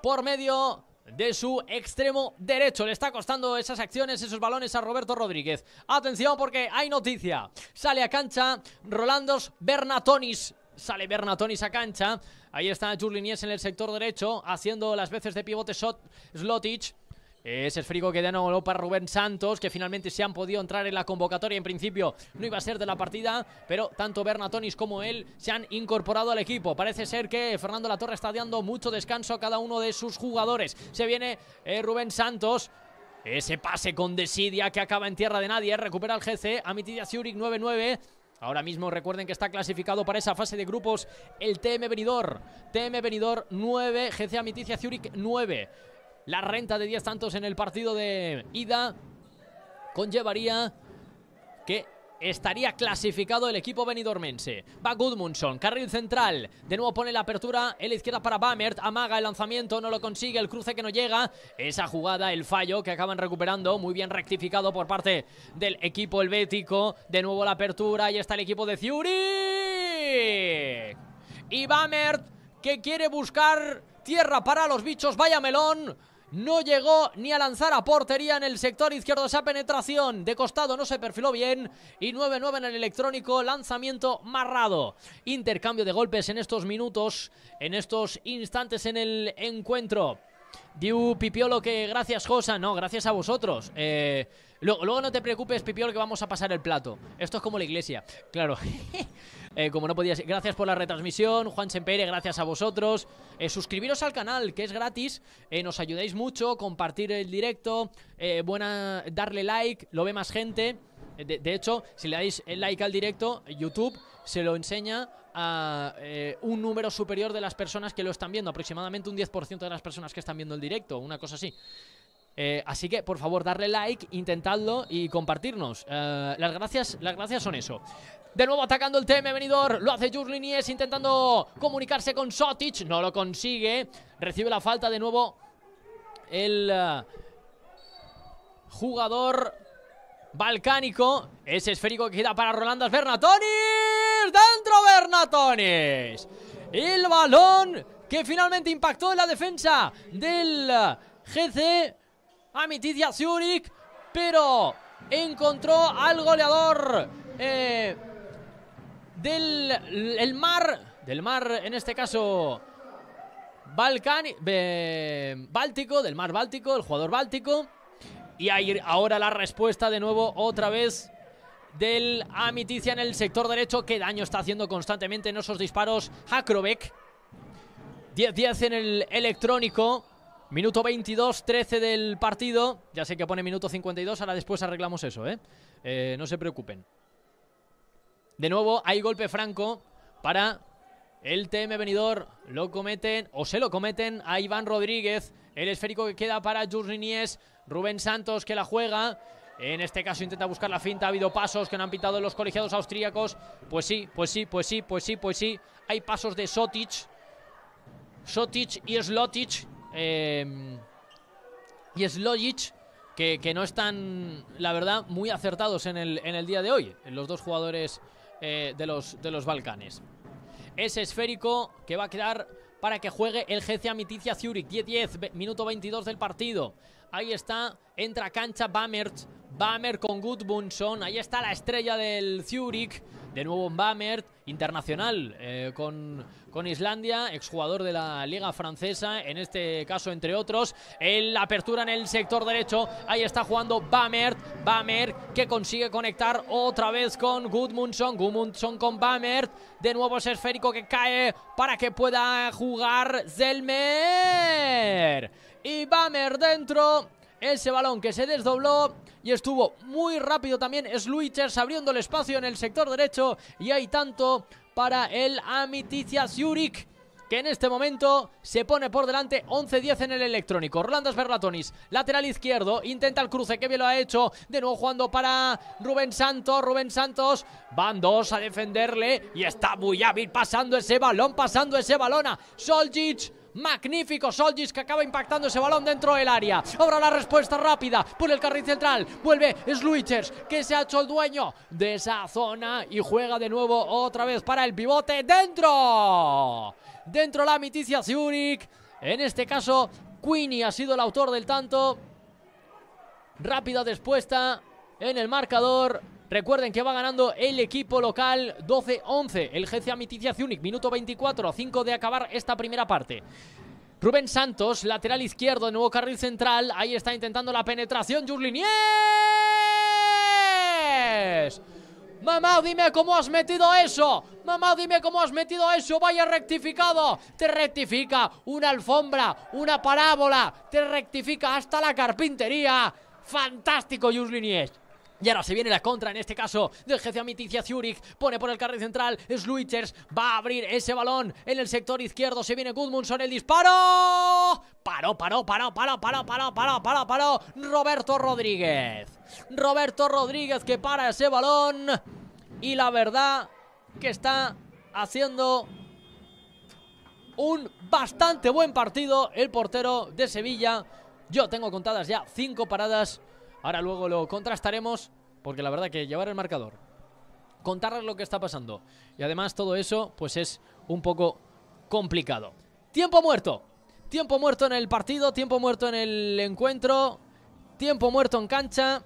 por medio de su extremo derecho. Le está costando esas acciones, esos balones a Roberto Rodríguez. Atención porque hay noticia. Sale a cancha Rolandos Bernatonis. Sale Bernatonis a cancha. Ahí está Nies en el sector derecho haciendo las veces de pivote shot ese frigo que ya no para Rubén Santos, que finalmente se han podido entrar en la convocatoria. En principio no iba a ser de la partida, pero tanto Bernatonis como él se han incorporado al equipo. Parece ser que Fernando Latorre está dando mucho descanso a cada uno de sus jugadores. Se viene eh, Rubén Santos. Ese pase con Desidia que acaba en tierra de nadie. Recupera el GC. amiticia Zurich 9-9. Ahora mismo recuerden que está clasificado para esa fase de grupos el TM venidor. TM venidor 9, GC Amiticia Zurich 9. La renta de 10 tantos en el partido de ida conllevaría que estaría clasificado el equipo venidormense. Va Gudmundsson, carril central. De nuevo pone la apertura en la izquierda para Bamert. Amaga el lanzamiento, no lo consigue. El cruce que no llega. Esa jugada, el fallo que acaban recuperando. Muy bien rectificado por parte del equipo helvético. De nuevo la apertura. Ahí está el equipo de Ciuri. Y Bamert que quiere buscar tierra para los bichos. Vaya melón. No llegó ni a lanzar a portería en el sector izquierdo esa penetración. De costado no se perfiló bien. Y 9-9 en el electrónico. Lanzamiento marrado. Intercambio de golpes en estos minutos. En estos instantes en el encuentro. Diu Pipiolo que gracias Josa, no, gracias a vosotros. Eh, luego, luego, no te preocupes Pipiolo que vamos a pasar el plato. Esto es como la iglesia, claro. *laughs* Eh, como no podía ser. Gracias por la retransmisión, Juan Sempere, gracias a vosotros. Eh, suscribiros al canal, que es gratis, eh, nos ayudáis mucho, compartir el directo, buena, darle like, lo ve más gente. De, hecho, si le dais el like al directo, YouTube se lo enseña a un número superior de las personas que lo están viendo, aproximadamente un 10% de las personas que están viendo el directo, una cosa así. así que, por favor, darle like, intentadlo y compartirnos. las, gracias, las gracias son eso. De nuevo atacando el TM venidor. Lo hace Jurlin intentando comunicarse con Sotic. No lo consigue. Recibe la falta de nuevo el eh, jugador balcánico. Ese esférico que queda para Rolandas Bernatonis. ¡Dentro Bernatonis! El balón que finalmente impactó en la defensa del eh, GC Amitizia Zurich, pero encontró al goleador eh, del mar, del mar en este caso Balcán, eh, Báltico, del mar Báltico, el jugador Báltico. Y ahí ahora la respuesta de nuevo otra vez del Amiticia en el sector derecho. Qué daño está haciendo constantemente en esos disparos Hakrobek, 10-10 en el electrónico. Minuto 22, 13 del partido. Ya sé que pone minuto 52, ahora después arreglamos eso, eh, eh no se preocupen. De nuevo, hay golpe franco para el TM venidor. Lo cometen, o se lo cometen a Iván Rodríguez. El esférico que queda para Nies. Rubén Santos que la juega. En este caso intenta buscar la finta. Ha habido pasos que no han pintado los colegiados austríacos. Pues sí, pues sí, pues sí, pues sí, pues sí. Hay pasos de Sotic. Sotic y Slotic. Em, y Slotic, Que, no están, la verdad, muy acertados en el, en el día de hoy. En Los dos jugadores eh, de, los, de los Balcanes. Es esférico que va a quedar para que juegue el jefe Amiticia Zurich. 10-10, minuto 22 del partido. Ahí está, entra cancha Bamert. Bamert con Gudmundsson. Ahí está la estrella del Zurich. De nuevo en internacional, eh, con con Islandia, exjugador de la Liga Francesa, en este caso entre otros. La apertura en el sector derecho, ahí está jugando Bamert, Bamert que consigue conectar otra vez con Gudmundsson, Gudmundsson con Bamert, de nuevo es esférico que cae para que pueda jugar Zelmer. Y Bamert dentro, ese balón que se desdobló y estuvo muy rápido también Sluichers abriendo el espacio en el sector derecho y hay tanto para el Amiticia Zurich que en este momento se pone por delante 11-10 en el electrónico. Rolando Berlatonis, lateral izquierdo, intenta el cruce, que bien lo ha hecho. De nuevo jugando para Rubén Santos, Rubén Santos, van dos a defenderle y está muy hábil pasando ese balón, pasando ese balón a Soljic. Magnífico Solgis que acaba impactando ese balón dentro del área. Ahora la respuesta rápida por el carril central. Vuelve Sluiters que se ha hecho el dueño de esa zona y juega de nuevo otra vez para el pivote. ¡Dentro! Dentro la Miticia Zurich. En este caso, Queenie ha sido el autor del tanto. Rápida respuesta en el marcador. Recuerden que va ganando el equipo local 12-11. El GC Amitizia Zunic. minuto 24 a 5 de acabar esta primera parte. Rubén Santos, lateral izquierdo, nuevo carril central. Ahí está intentando la penetración. Jules Mamá, dime cómo has metido eso. Mamá, dime cómo has metido eso. Vaya rectificado. Te rectifica una alfombra, una parábola. Te rectifica hasta la carpintería. Fantástico, Jules y ahora se viene la contra, en este caso, del de Miticia Zurich. Pone por el carril central, Sluiters va a abrir ese balón en el sector izquierdo. Se viene Gudmundsson, el disparo. Paró, paró, paró, paró, paró, paró, paró, paró, paró. Roberto Rodríguez. Roberto Rodríguez que para ese balón. Y la verdad que está haciendo un bastante buen partido el portero de Sevilla. Yo tengo contadas ya cinco paradas Ahora luego lo contrastaremos porque la verdad que llevar el marcador, contarles lo que está pasando y además todo eso pues es un poco complicado. Tiempo muerto. Tiempo muerto en el partido, tiempo muerto en el encuentro, tiempo muerto en cancha.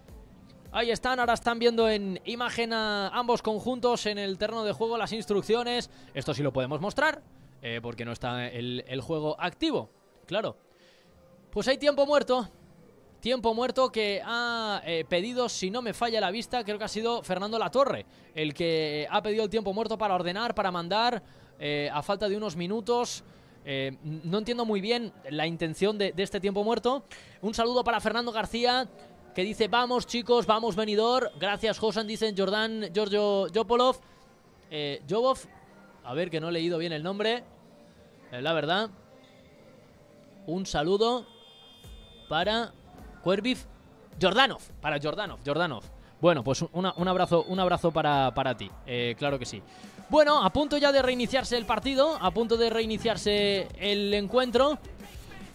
Ahí están, ahora están viendo en imagen a ambos conjuntos en el terreno de juego las instrucciones. Esto sí lo podemos mostrar, eh, porque no está el juego activo, claro. Pues hay tiempo muerto, Tiempo muerto que ha eh, pedido, si no me falla la vista, creo que ha sido Fernando Latorre, el que ha pedido el tiempo muerto para ordenar, para mandar, eh, a falta de unos minutos. Eh, no entiendo muy bien la intención de, este tiempo muerto. Un saludo para Fernando García, que dice, vamos chicos, vamos venidor. Gracias, Josan, dicen Jordán, Giorgio Jopolov. Jobov, a ver que no he leído bien el nombre, la verdad. Un saludo para Cuervif Jordanov, para Jordanov, Jordanov. Bueno, pues un abrazo, un abrazo para, para ti, eh, claro que sí. Bueno, a punto ya de reiniciarse el partido, a punto de reiniciarse el encuentro.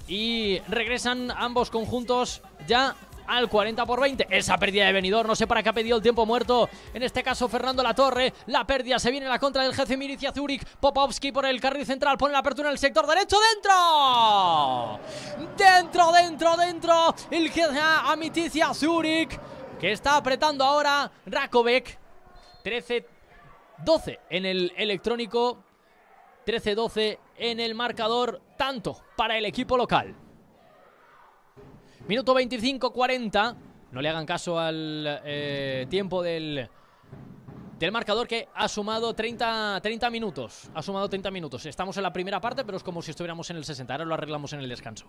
Y regresan ambos conjuntos ya al 40 por 20. Esa pérdida de venidor, no sé para qué ha pedido el tiempo muerto. En este caso, Fernando Latorre. La pérdida se viene en la contra del jefe milicia Zurich. Popovski por el carril central. Pone la apertura en el sector derecho. ¡Dentro! ¡Dentro, dentro, dentro! El jefe Amiticia Zurich. Que está apretando ahora Rakovec. 13-12 en el electrónico. 13-12 en el marcador. Tanto para el equipo local. Minuto 25'40, No le hagan caso al eh, tiempo del, del marcador que ha sumado 30, 30 minutos. Ha sumado 30 minutos. Estamos en la primera parte, pero es como si estuviéramos en el 60. Ahora lo arreglamos en el descanso.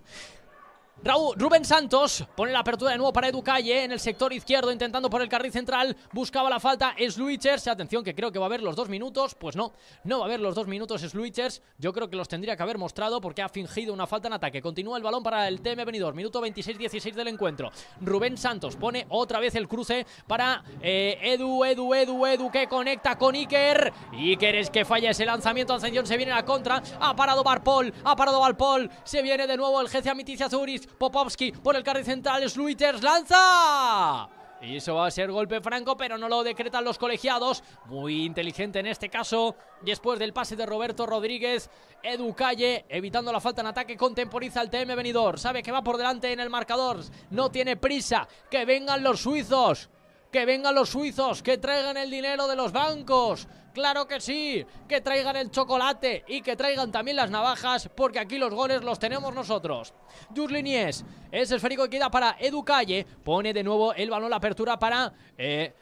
Rubén Santos pone la apertura de nuevo para Edu Calle en el sector izquierdo, intentando por el carril central, buscaba la falta, Sluichers, atención que creo que va a haber los dos minutos, pues no, no va a haber los dos minutos Sluichers, yo creo que los tendría que haber mostrado porque ha fingido una falta en ataque, continúa el balón para el TM Benidorm, minuto 26-16 del encuentro, Rubén Santos pone otra vez el cruce para eh, Edu, Edu, Edu, Edu, que conecta con Iker, Iker es que falla ese lanzamiento, Ascensión se viene a la contra, ha parado Barpol, ha parado Barpol, se viene de nuevo el jefe Amitizia Zuris Popovsky por el carril central, Sluiters lanza. Y eso va a ser golpe franco, pero no lo decretan los colegiados. Muy inteligente en este caso. Después del pase de Roberto Rodríguez, Edu Calle, evitando la falta en ataque, contemporiza al TM Venidor. Sabe que va por delante en el marcador. No tiene prisa. Que vengan los suizos que vengan los suizos, que traigan el dinero de los bancos, claro que sí, que traigan el chocolate y que traigan también las navajas, porque aquí los goles los tenemos nosotros. Jus es ese esférico que queda para Edu Calle, pone de nuevo el balón la apertura para... Eh,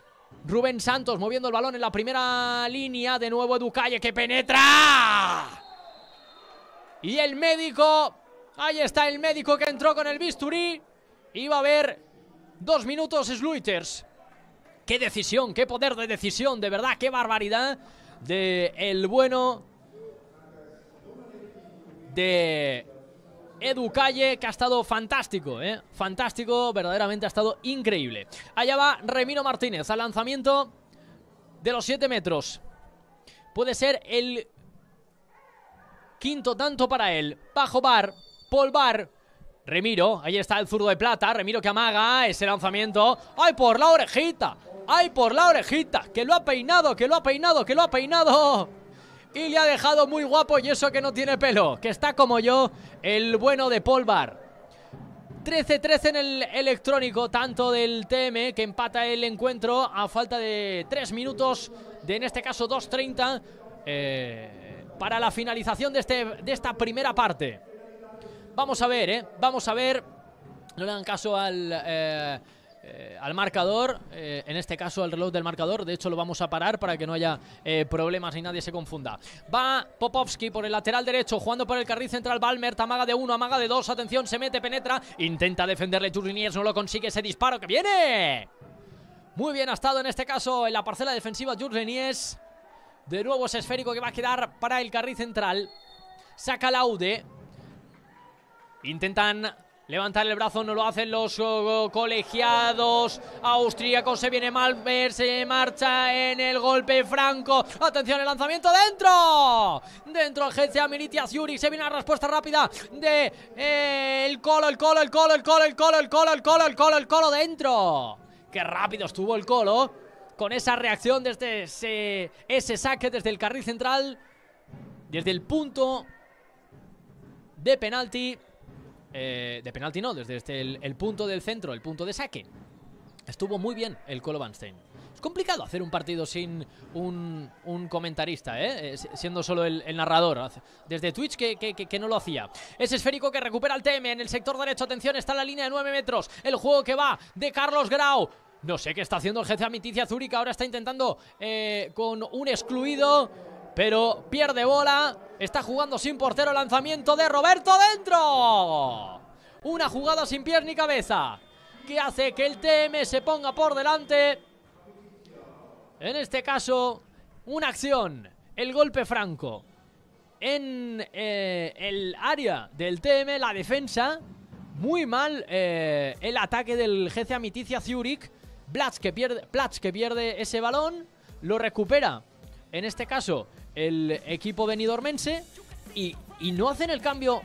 Rubén Santos moviendo el balón en la primera línea. De nuevo Edu Calle que penetra. Y el médico. Ahí está el médico que entró con el bisturí. Iba a haber dos minutos Sluiters. Qué decisión, qué poder de decisión, de verdad, qué barbaridad de el bueno de Edu Calle, que ha estado fantástico, ¿eh? Fantástico, verdaderamente ha estado increíble. Allá va Remiro Martínez al lanzamiento de los 7 metros. Puede ser el quinto tanto para él. Bajo bar, Pol bar. Remiro, ahí está el zurdo de plata. Remiro que amaga ese lanzamiento. ¡Ay, por la orejita! ¡Ay, por la orejita! ¡Que lo ha peinado, que lo ha peinado, que lo ha peinado! Y le ha dejado muy guapo y eso que no tiene pelo. Que está como yo, el bueno de Polvar. 13-13 en el electrónico, tanto del TM que empata el encuentro a falta de 3 minutos, de en este caso 2.30, eh, para la finalización de, este, de esta primera parte. Vamos a ver, ¿eh? Vamos a ver. No le dan caso al... Eh, eh, al marcador, eh, en este caso al reloj del marcador, de hecho lo vamos a parar para que no haya eh, problemas y nadie se confunda. Va Popovski por el lateral derecho, jugando por el carril central, Balmer, amaga de uno, amaga de dos, atención, se mete, penetra, intenta defenderle Juriniers, no lo consigue ese disparo que viene. Muy bien ha estado en este caso en la parcela defensiva Juriniers, De nuevo es esférico que va a quedar para el carril central. Saca Laude. Intentan Levantar el brazo no lo hacen los oh, oh, colegiados. austríacos. se viene mal, se marcha en el golpe franco. Atención, el lanzamiento dentro. Dentro agencia Militias Yuri. Se viene la respuesta rápida de eh, el colo, el colo, el colo, el colo, el colo, el colo, el colo, el colo, el colo dentro. Qué rápido estuvo el colo. Con esa reacción desde ese, ese saque desde el carril central. Desde el punto de penalti. Eh, de penalti no, desde este, el, punto del centro, el punto de saque. Estuvo muy bien el Colo Banstein. Es complicado hacer un partido sin un, comentarista, ¿eh? Eh, siendo solo el, narrador. Desde Twitch que, no lo hacía. Es esférico que recupera el TM en el sector derecho. Atención, está la línea de 9 metros. El juego que va de Carlos Grau. No sé qué está haciendo el jefe Amiticia Zúrica. Ahora está intentando con un excluido pero pierde bola. Está jugando sin portero, lanzamiento de Roberto dentro. Una jugada sin pies ni cabeza, que hace que el TM se ponga por delante. En este caso, una acción, el golpe franco. En eh, el área del TM, la defensa, muy mal eh, el ataque del jefe Amiticia Zurich. Platz que, pierde, Platz que pierde ese balón, lo recupera. En este caso, el equipo venidormense y, y no hacen el cambio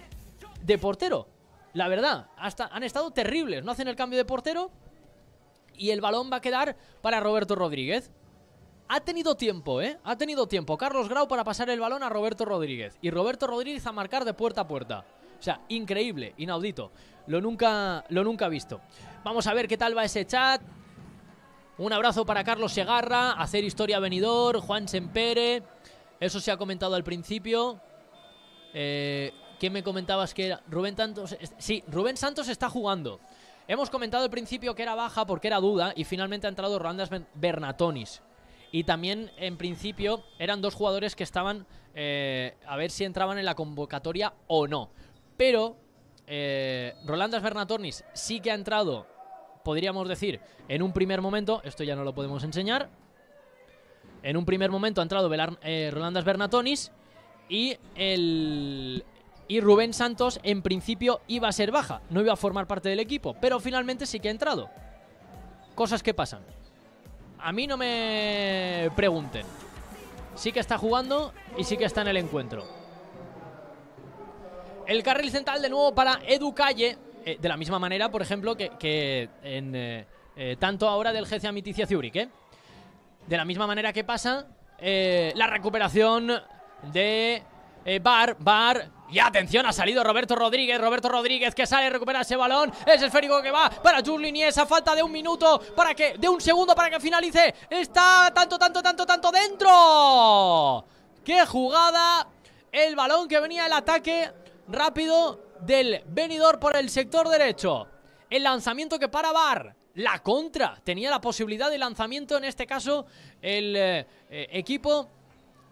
de portero. La verdad, hasta han estado terribles. No hacen el cambio de portero y el balón va a quedar para Roberto Rodríguez. Ha tenido tiempo, ¿eh? Ha tenido tiempo Carlos Grau para pasar el balón a Roberto Rodríguez. Y Roberto Rodríguez a marcar de puerta a puerta. O sea, increíble, inaudito. Lo nunca, lo nunca visto. Vamos a ver qué tal va ese chat. Un abrazo para Carlos Segarra, Hacer Historia Venidor, Juan Sempere, eso se ha comentado al principio. Eh, me comentabas que era? Rubén Santos. Sí, Rubén Santos está jugando. Hemos comentado al principio que era baja porque era duda y finalmente ha entrado Rolandas Bernatonis. Y también, en principio, eran dos jugadores que estaban eh, a ver si entraban en la convocatoria o no. Pero eh, Rolandas Bernatonis sí que ha entrado, podríamos decir, en un primer momento. Esto ya no lo podemos enseñar. En un primer momento ha entrado eh, Rolandas Bernatonis y, y Rubén Santos en principio iba a ser baja, no iba a formar parte del equipo, pero finalmente sí que ha entrado. Cosas que pasan. A mí no me pregunten. Sí que está jugando y sí que está en el encuentro. El carril central de nuevo para Edu Calle. Eh, de la misma manera, por ejemplo, que, en eh, tanto ahora del GC Amiticia Zurich, de la misma manera que pasa eh, la recuperación de eh, Bar, Bar. Y atención, ha salido Roberto Rodríguez. Roberto Rodríguez que sale, recupera ese balón. Es esférico que va para Juslin y esa falta de un minuto para que. de un segundo para que finalice. Está tanto, tanto, tanto, tanto dentro. ¡Qué jugada! El balón que venía el ataque rápido del venidor por el sector derecho. El lanzamiento que para Bar la contra. Tenía la posibilidad de lanzamiento, en este caso, el eh, eh, equipo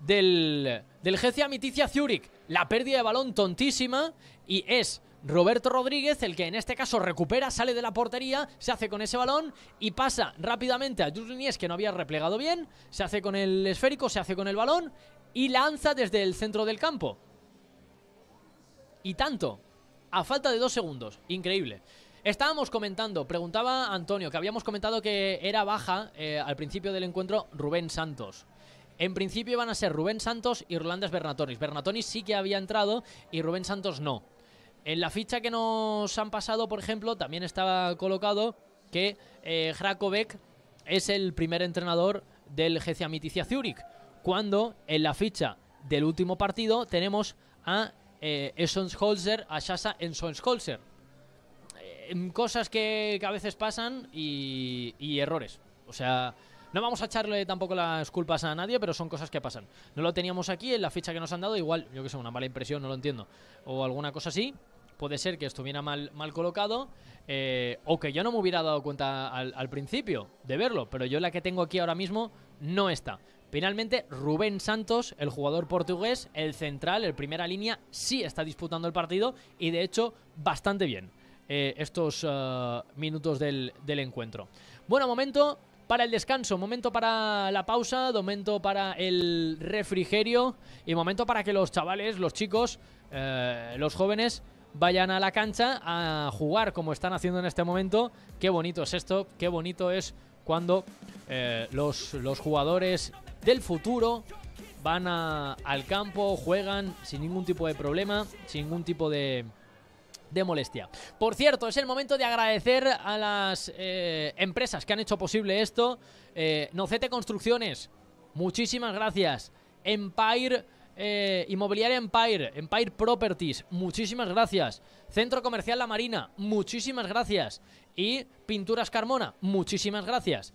del, del G.C. Miticia Zurich. La pérdida de balón tontísima y es Roberto Rodríguez, el que en este caso recupera, sale de la portería, se hace con ese balón y pasa rápidamente a Jules que no había replegado bien, se hace con el esférico, se hace con el balón y lanza desde el centro del campo. Y tanto, a falta de dos segundos, increíble. Estábamos comentando, preguntaba Antonio, que habíamos comentado que era baja eh, al principio del encuentro Rubén Santos. En principio iban a ser Rubén Santos y Rolandes Bernatonis. Bernatonis sí que había entrado y Rubén Santos no. En la ficha que nos han pasado, por ejemplo, también estaba colocado que eh, es el primer entrenador del GC Miticia Zurich, cuando en la ficha del último partido tenemos a eh, a Shasa Holzer cosas que, a veces pasan y, errores. O sea, no vamos a echarle tampoco las culpas a nadie, pero son cosas que pasan. No lo teníamos aquí en la ficha que nos han dado, igual, yo que sé, una mala impresión, no lo entiendo. O alguna cosa así. Puede ser que estuviera mal, mal colocado eh, o que yo no me hubiera dado cuenta al, principio de verlo, pero yo la que tengo aquí ahora mismo no está. Finalmente, Rubén Santos, el jugador portugués, el central, el primera línea, sí está disputando el partido y de hecho bastante bien. Eh, estos eh, minutos del, encuentro. Bueno, momento para el descanso, momento para la pausa, momento para el refrigerio y momento para que los chavales, los chicos, eh, los jóvenes vayan a la cancha a jugar como están haciendo en este momento. Qué bonito es esto, qué bonito es cuando los, jugadores del futuro van al campo, juegan sin ningún tipo de problema, sin ningún tipo de, de molestia. Por cierto, es el momento de agradecer a las eh, empresas que han hecho posible esto. Eh, Nocete Construcciones, muchísimas gracias. Empire... Eh, Inmobiliaria Empire, Empire Properties, muchísimas gracias. Centro Comercial La Marina, muchísimas gracias. Y Pinturas Carmona, muchísimas gracias.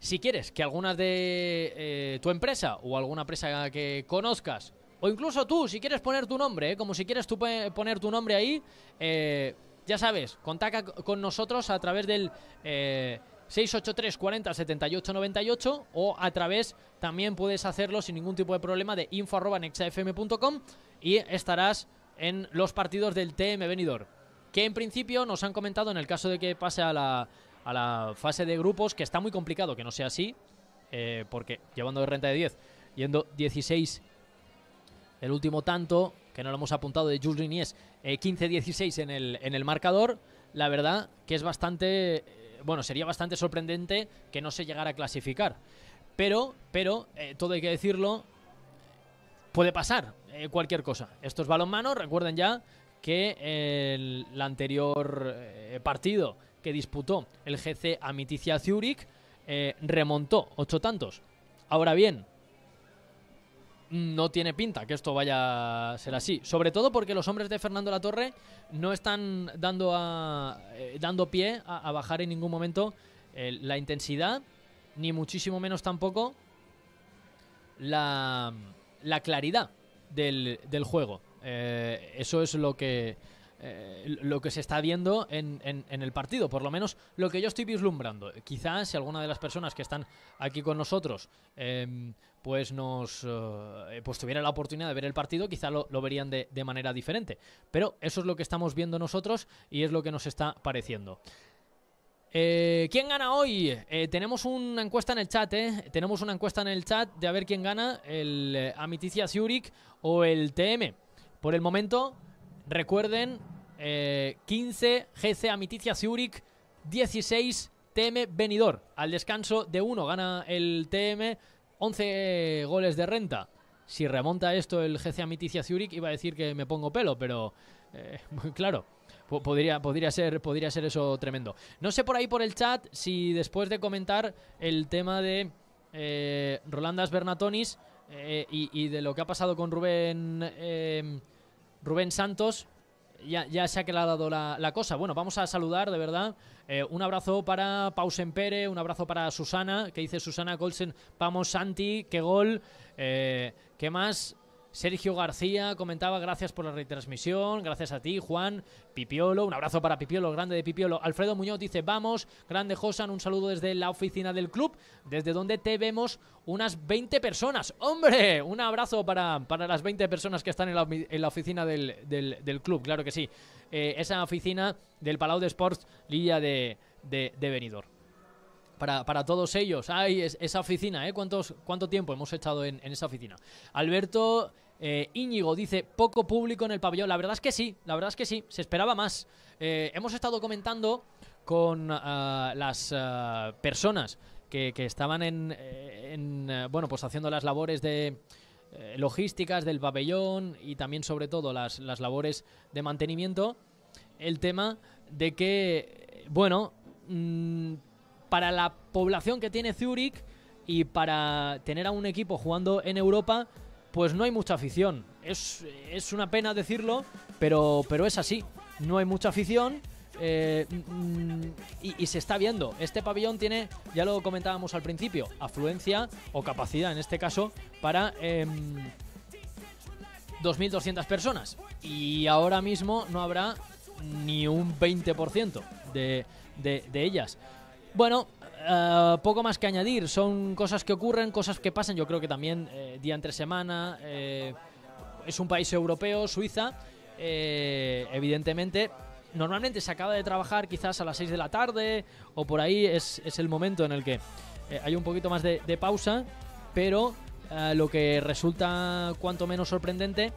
Si quieres que alguna de eh, tu empresa o alguna empresa que conozcas o incluso tú, si quieres poner tu nombre, ¿eh? como si quieres tú poner tu nombre ahí, eh, ya sabes, contacta con nosotros a través del 683 eh, 40 o a través, también puedes hacerlo sin ningún tipo de problema, de info.nexafm.com y estarás en los partidos del TM venidor. Que en principio nos han comentado en el caso de que pase a la, a la fase de grupos, que está muy complicado que no sea así, porque llevando de renta de 10, yendo 16 el último tanto, que no lo hemos apuntado, de Jules Riniers, 15-16 eh, en el, en el marcador. La verdad que es bastante, eh, bueno, sería bastante sorprendente que no se llegara a clasificar. Pero, pero, eh, todo hay que decirlo, puede pasar cualquier cosa. Estos balonmanos recuerden ya que el, anterior partido que disputó el GC Amiticia Zurich remontó ocho tantos. Ahora bien, no tiene pinta que esto vaya a ser así. Sobre todo porque los hombres de Fernando Latorre no están dando, a, eh, dando pie a, bajar en ningún momento eh, la intensidad, ni muchísimo menos tampoco la, claridad del, juego. Eh, eso es lo que, lo que se está viendo en, en el partido, por lo menos lo que yo estoy vislumbrando. Quizás si alguna de las personas que están aquí con nosotros em, pues nos eh, pues tuviera la oportunidad de ver el partido, quizá lo, lo verían de, manera diferente. Pero eso es lo que estamos viendo nosotros y es lo que nos está pareciendo. Eh, ¿Quién gana hoy? Eh, tenemos una encuesta en el chat, Tenemos una encuesta en el chat de a ver quién gana, el Amiticia Zurich o el TM. Por el momento, recuerden, 15 GC Amiticia Zurich, 16 TM Venidor. Al descanso de uno gana el TM 11 goles de renta. Si remonta esto el GC Amiticia Zurich, iba a decir que me pongo pelo, pero muy eh, *laughs* claro, podría, podría, ser, podría ser eso tremendo. No sé por ahí por el chat si después de comentar el tema de eh, Rolandas Bernatonis eh, y, de lo que ha pasado con Rubén, em, Rubén Santos, ya, ya se ha quedado la cosa. Bueno, vamos a saludar de verdad eh, un abrazo para Pausen Pere, un abrazo para Susana, que dice Susana Colsen, vamos Santi, qué gol, eh, qué más. Sergio García comentaba, gracias por la retransmisión, gracias a ti, Juan, Pipiolo, un abrazo para Pipiolo, grande de Pipiolo. Alfredo Muñoz dice, vamos, grande Josan, un saludo desde la oficina del club, desde donde te vemos unas 20 personas. ¡Hombre! Un abrazo para, para las 20 personas que están en la, oficina del club, claro que sí. Eh, esa oficina del Palau de Sports Lilla de, de, Benidorm. Para, todos ellos. Ay, esa oficina, ¿eh? ¿Cuántos, ¿Cuánto tiempo hemos estado en, esa oficina? Alberto eh, Íñigo dice, poco público en el pabellón. La verdad es que sí, la verdad es que sí, se esperaba más. Eh, hemos estado comentando con ah, las ah, personas que, que estaban en, en, bueno, pues haciendo las labores de eh, logísticas del pabellón y también sobre todo las, labores de mantenimiento, el tema de que, bueno, mm, para la población que tiene Zurich y para tener a un equipo jugando en Europa, pues no hay mucha afición. Es, una pena decirlo, pero, pero es así. No hay mucha afición eh, mm, y, se está viendo. Este pabellón tiene, ya lo comentábamos al principio, afluencia o capacidad en este caso para 2.200 em, personas. Y ahora mismo no habrá ni un 20% de, de, ellas. Bueno, eh, poco más que añadir. Son cosas que ocurren, cosas que pasan. Yo creo que también eh, día entre semana. es un país europeo, Suiza. evidentemente normalmente se acaba de trabajar quizás a las 6 de la tarde o por ahí es, es el momento en el que eh, hay un poquito más de, pausa, pero eh, lo que resulta cuanto menos sorprendente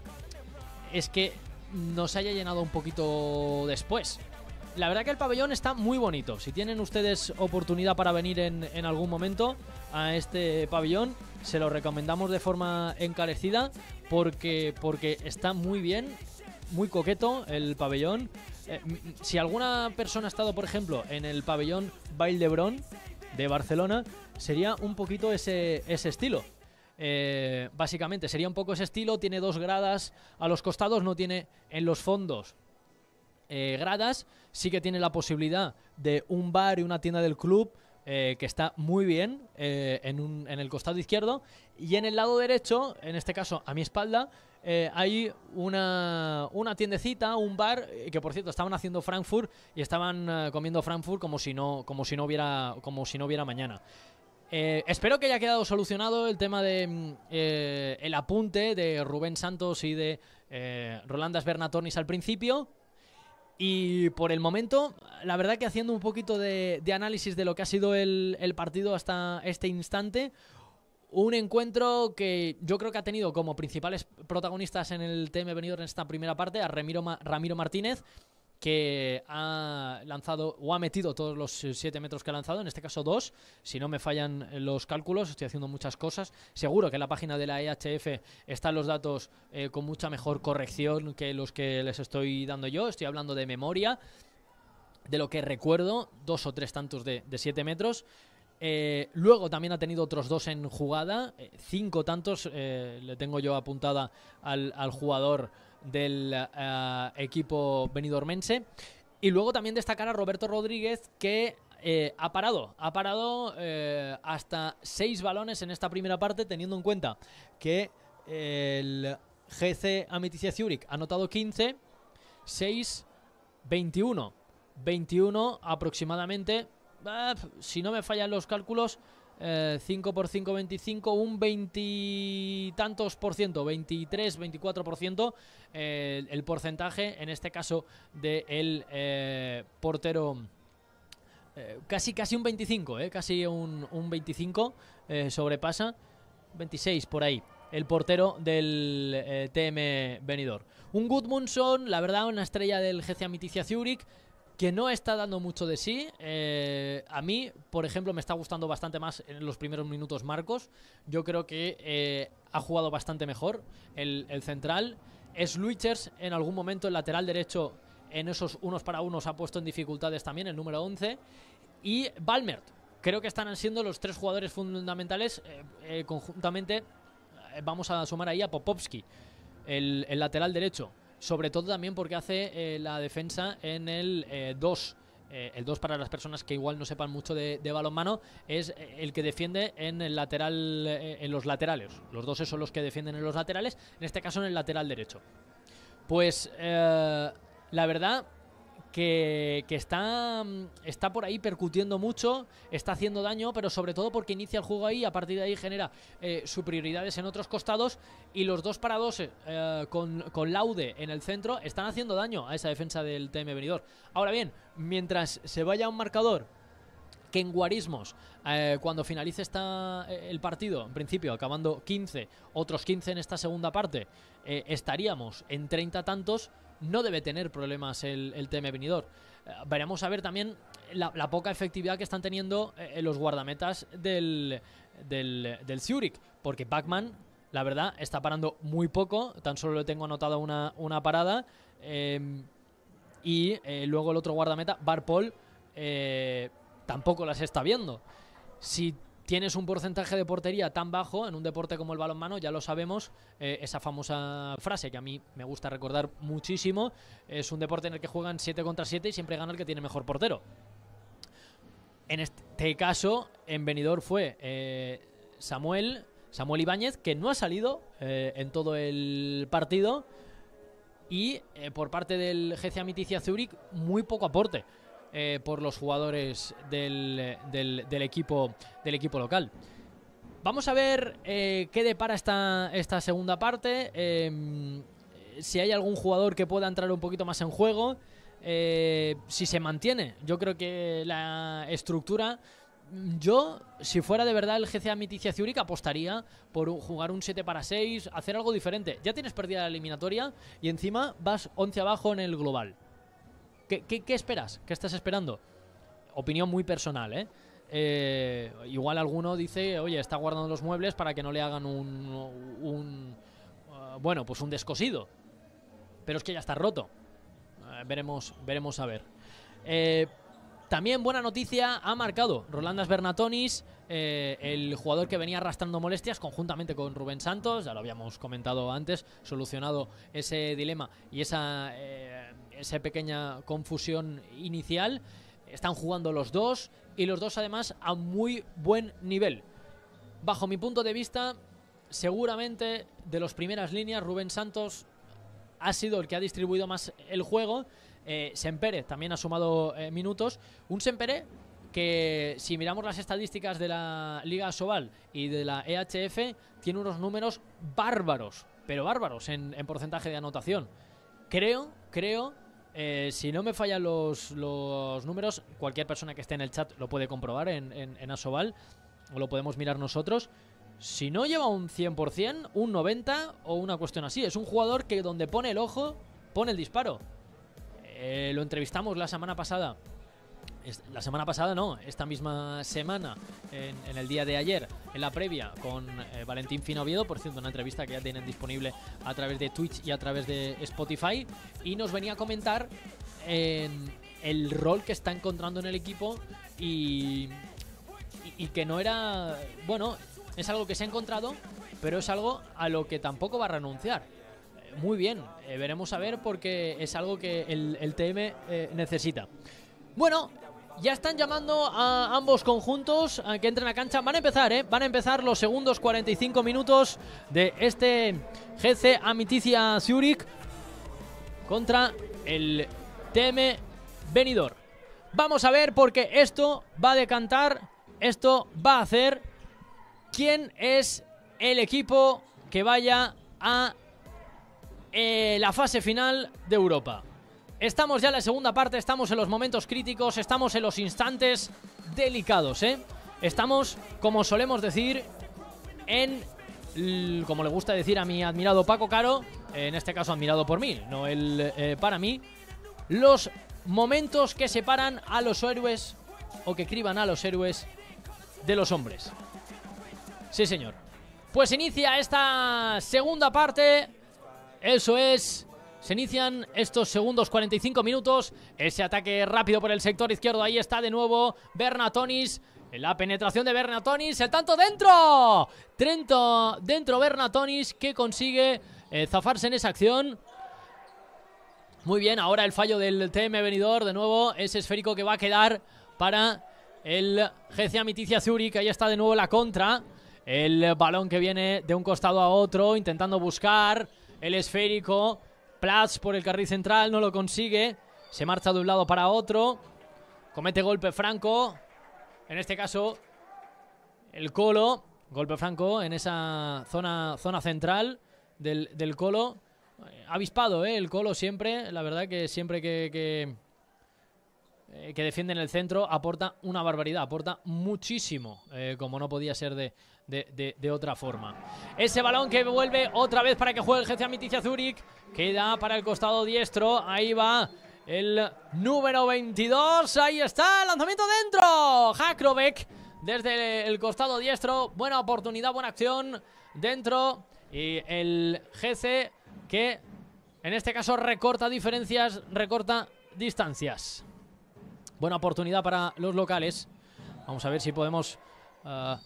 es que nos haya llenado un poquito después. La verdad que el pabellón está muy bonito. Si tienen ustedes oportunidad para venir en, en algún momento a este pabellón, se lo recomendamos de forma encarecida porque, porque está muy bien, muy coqueto el pabellón. Eh, si alguna persona ha estado, por ejemplo, en el pabellón Baile de Barcelona, sería un poquito ese, estilo. Eh, básicamente, sería un poco ese estilo, tiene dos gradas a los costados, no tiene en los fondos eh, gradas, sí que tiene la posibilidad de un bar y una tienda del club, eh, que está muy bien eh, en, el costado izquierdo. Y en el lado derecho, en este caso a mi espalda, eh, hay una, tiendecita, un bar, que por cierto estaban haciendo Frankfurt y estaban comiendo Frankfurt como si no, como si no, hubiera, como si no hubiera mañana. espero que haya quedado solucionado el tema de mm, el apunte de Rubén Santos y de Rolandas Bernatornis al principio. Y por el momento, la verdad que haciendo un poquito de, análisis de lo que ha sido el, partido hasta este instante, un encuentro que yo creo que ha tenido como principales protagonistas en el TM venido en esta primera parte a Ramiro, Ramiro Martínez, que ha lanzado o ha metido todos los 7 eh, metros que ha lanzado, en este caso 2, si no me fallan eh, los cálculos, estoy haciendo muchas cosas. Seguro que en la página de la EHF están los datos eh, con mucha mejor corrección que los que les estoy dando yo, estoy hablando de memoria, de lo que recuerdo, dos o tres tantos de 7 metros. luego también ha tenido otros dos en jugada, cinco tantos, le tengo yo apuntada al, al jugador del eh, equipo benidormense. Y luego también destacar a Roberto Rodríguez que eh, ha parado, ha parado eh, hasta 6 balones en esta primera parte, teniendo en cuenta que el GC Amiticia Zurich ha anotado 15, 6, 21. 21 aproximadamente, ah, si no me fallan los cálculos, 5 eh, por 5, 25, un veintitantos por ciento, 23, 24 por ciento, eh, el porcentaje, en este caso, del de eh, portero. Casi, casi un 25, casi un, 25 sobrepasa, 26 por ahí, el portero del TM venidor. Un Gudmundsson, la verdad, una estrella del GC Amiticia Zurich, que no está dando mucho de sí. Eh, a mí, por ejemplo, me está gustando bastante más en los primeros minutos Marcos. Yo creo que eh, ha jugado bastante mejor el, central. Es Luichers en algún momento el lateral derecho en esos unos para unos ha puesto en dificultades también el número 11. Y Balmert. Creo que están siendo los tres jugadores fundamentales. Eh, conjuntamente vamos a sumar ahí a Popovsky, el lateral derecho sobre todo también porque hace eh, la defensa en el 2. Eh, eh, el 2 para las personas que igual no sepan mucho de, balonmano, es el que defiende en el lateral, en los laterales. Los dos son los que defienden en los laterales, en este caso en el lateral derecho. Pues la verdad, que, está, mm, está por ahí percutiendo mucho, está haciendo daño, pero sobre todo porque inicia el juego ahí, a partir de ahí genera su eh, superioridades en otros costados y los dos para eh, con, con, Laude en el centro están haciendo daño a esa defensa del TM Venidor. Ahora bien, mientras se vaya un marcador que en Guarismos, eh, cuando finalice está el partido, en principio acabando 15, otros 15 en esta segunda parte, estaríamos en 30 tantos, no debe tener problemas el, el TM venidor. Eh, veremos a ver también la, poca efectividad que están teniendo eh, eh, los guardametas del, del, Zurich, porque Pacman la verdad, está parando muy poco, tan solo le tengo anotado una, parada. y luego el otro guardameta, Barpol, tampoco las está viendo. Si tienes un porcentaje de portería tan bajo en un deporte como el balonmano, ya lo sabemos, eh, esa famosa frase que a mí me gusta recordar muchísimo, es un deporte en el que juegan 7 contra 7 y siempre gana el que tiene mejor portero. En este caso, en venidor fue eh, Samuel, Samuel Ibáñez, que no ha salido eh, en todo el partido. Y por parte del jefe Amiticia Zurich, muy poco aporte. Eh, por los jugadores del, equipo, del equipo local. Vamos a ver eh, qué depara esta, segunda parte. Em, si hay algún jugador que pueda entrar un poquito más en juego. Eh, si se mantiene. Yo creo que la estructura. Yo, si fuera de verdad el GCA Miticia Zurich, apostaría por jugar un 7 para 6, hacer algo diferente. Ya tienes perdida la eliminatoria y encima vas 11 abajo en el global. ¿Qué, esperas? ¿Qué estás esperando? Opinión muy personal, ¿eh? ¿eh? igual alguno dice, oye, está guardando los muebles para que no le hagan un, uh, bueno, pues un descosido. Pero es que ya está roto. Eh, veremos, veremos a ver. Eh, también buena noticia ha marcado Rolandas Bernatonis, el jugador que venía arrastrando molestias conjuntamente con Rubén Santos, ya lo habíamos comentado antes, solucionado ese dilema y esa esa pequeña confusión inicial. Están jugando los dos y los dos además a muy buen nivel. Bajo mi punto de vista, seguramente de las primeras líneas, Rubén Santos ha sido el que ha distribuido más el juego. Eh, Sempere también ha sumado eh, minutos. Un Sempere que si miramos las estadísticas de la Liga Sobal y de la EHF, tiene unos números bárbaros, pero bárbaros en porcentaje de anotación. Creo, creo eh, si no me fallan los, números, cualquier persona que esté en el chat lo puede comprobar en, en, Asobal, o lo podemos mirar nosotros. Si no lleva un 100%, un 90% o una cuestión así. Es un jugador que donde pone el ojo, pone el disparo. Eh, lo entrevistamos la semana pasada la semana pasada no, esta misma semana, en, el día de ayer, en la previa con eh, Valentín Finoviedo, por cierto, una entrevista que ya tienen disponible a través de Twitch y a través de Spotify, y nos venía a comentar el rol que está encontrando en el equipo y, que no era, bueno, es algo que se ha encontrado, pero es algo a lo que tampoco va a renunciar muy bien. Eh, veremos a ver porque es algo que el, TM eh, necesita. Bueno, ya están llamando a ambos conjuntos a que entren a cancha. Van a empezar, ¿eh? Van a empezar los segundos 45 minutos de este GC Amiticia Zurich contra el TM Benidor. Vamos a ver porque esto va a decantar, esto va a hacer quién es el equipo que vaya a eh, la fase final de Europa. Estamos ya en la segunda parte, estamos en los momentos críticos, estamos en los instantes delicados, ¿eh? Estamos, como solemos decir, en como le gusta decir a mi admirado Paco Caro, en este caso admirado por mí, no él eh, para mí, los momentos que separan a los héroes o que criban a los héroes de los hombres. Sí, señor. Pues inicia esta segunda parte. Eso es se inician estos segundos 45 minutos. Ese ataque rápido por el sector izquierdo. Ahí está de nuevo Bernatonis. La penetración de Bernatonis. El tanto dentro. Trento dentro Bernatonis que consigue eh, zafarse en esa acción. Muy bien, ahora el fallo del TM Venidor. De nuevo, ese esférico que va a quedar para el GC Amiticia Zurich. Ahí está de nuevo la contra. El balón que viene de un costado a otro, intentando buscar el esférico Platz por el carril central, no lo consigue. Se marcha de un lado para otro. Comete golpe franco. En este caso, el colo. Golpe franco en esa zona, zona central del, colo. Eh, avispado, eh, El colo siempre. La verdad que siempre que, eh, que, defiende en el centro aporta una barbaridad. Aporta muchísimo, como no podía ser de, de, otra forma. Ese balón que vuelve otra vez para que juegue el GC Amiticia Zurich. Queda para el costado diestro. Ahí va el número 22. Ahí está, lanzamiento dentro. Hakrovec desde el costado diestro. Buena oportunidad, buena acción dentro. Y el jefe que en este caso recorta diferencias, recorta distancias. Buena oportunidad para los locales. Vamos a ver si podemos ah,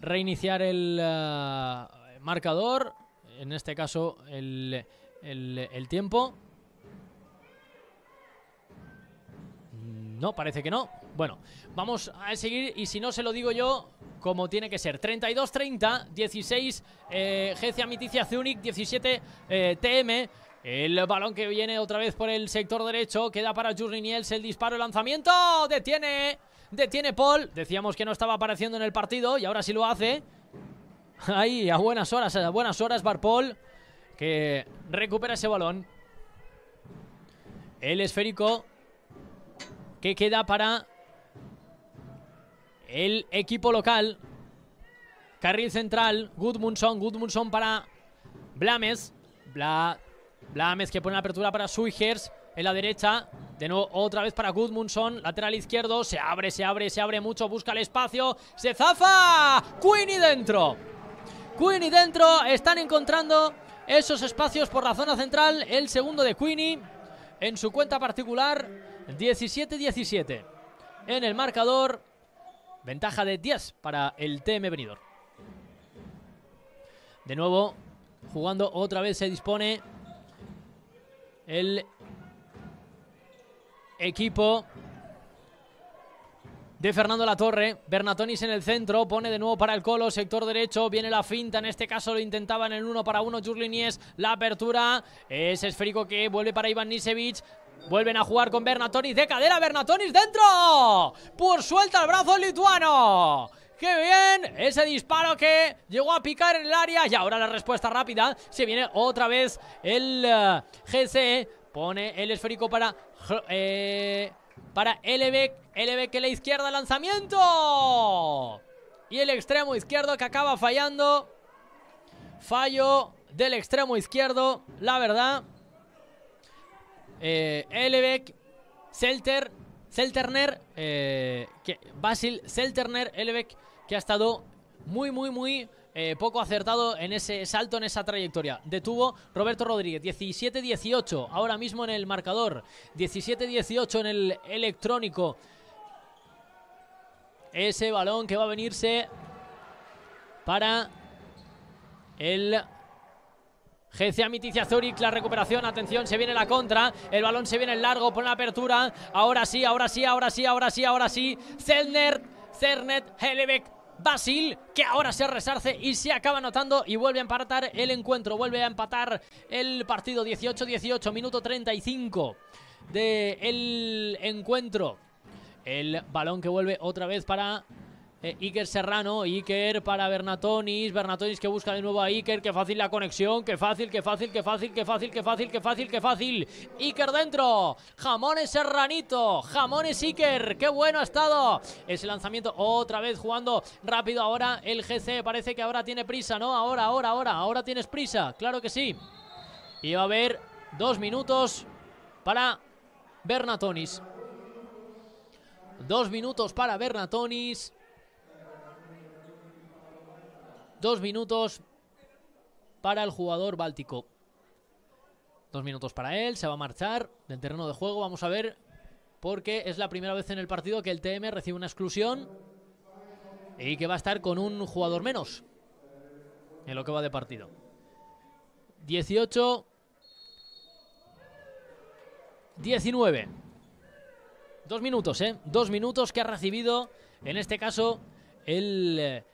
reiniciar el eh, marcador, en este caso el, tiempo. No, parece que no. Bueno, vamos a seguir y si no se lo digo yo, como tiene que ser. 32-30, 16 eh, Gecia Miticia Zunic, 17 eh, TM. El balón que viene otra vez por el sector derecho, queda para Jurri Niels, el disparo, el lanzamiento, detiene Detiene Paul. Decíamos que no estaba apareciendo en el partido y ahora sí lo hace. Ahí, a buenas horas, a buenas horas, Paul Que recupera ese balón. El esférico que queda para el equipo local. Carril central, Goodmunson, Gudmundsson para Blames. Bla, Blames que pone la apertura para Suigers en la derecha. De nuevo, otra vez para Gudmundsson. Lateral izquierdo. Se abre, se abre, se abre mucho. Busca el espacio. ¡Se zafa! Queenie dentro. Queenie dentro. Están encontrando esos espacios por la zona central. El segundo de Queenie. En su cuenta particular, 17-17. En el marcador, ventaja de 10 para el TM venidor. De nuevo, jugando otra vez se dispone el equipo de Fernando Latorre. Bernatonis en el centro, pone de nuevo para el Colo, sector derecho, viene la finta, en este caso lo intentaban en el 1 para 1 Jurlinies, la apertura, es esférico que vuelve para Iván Nisevich. Vuelven a jugar con Bernatonis de cadera, Bernatonis dentro. Por suelta el brazo lituano. ¡Qué bien! Ese disparo que llegó a picar en el área y ahora la respuesta rápida. Se viene otra vez el eh, GC. E, pone el esférico para eh, para Elevec Elevec en la izquierda, lanzamiento. Y el extremo izquierdo que acaba fallando. Fallo del extremo izquierdo, la verdad. Eh, Celter Selter, Selterner, eh, que, Basil Selterner, Elevec que ha estado muy, muy, muy eh, poco acertado en ese salto, en esa trayectoria. Detuvo Roberto Rodríguez, 17-18, ahora mismo en el marcador, 17-18 en el electrónico. Ese balón que va a venirse para el GC Amiticia Zurich, la recuperación, atención, se viene la contra, el balón se viene en largo, pone la apertura, ahora sí, ahora sí, ahora sí, ahora sí, ahora sí, Zellner, Cernet, Hellebeck, Basil, que ahora se resarce y se acaba anotando y vuelve a empatar el encuentro, vuelve a empatar el partido 18-18, minuto 35 del encuentro. El balón que vuelve otra vez para eh, Iker Serrano, Iker para Bernatonis, Bernatonis que busca de nuevo a Iker, que fácil la conexión, que fácil, que fácil, que fácil, que fácil, que fácil, qué fácil, que fácil. Iker dentro, jamones Serranito, jamones Iker, qué bueno ha estado ese lanzamiento, otra vez jugando rápido ahora el GC, parece que ahora tiene prisa, ¿no? Ahora, ahora, ahora, ahora tienes prisa, claro que sí. Y va a haber dos minutos para Bernatonis. Dos minutos para Bernatonis. Dos minutos para el jugador báltico. Dos minutos para él, se va a marchar del terreno de juego. Vamos a ver, porque es la primera vez en el partido que el TM recibe una exclusión y que va a estar con un jugador menos en lo que va de partido. 18, 19. Dos minutos, ¿eh? Dos minutos que ha recibido, en este caso, el eh,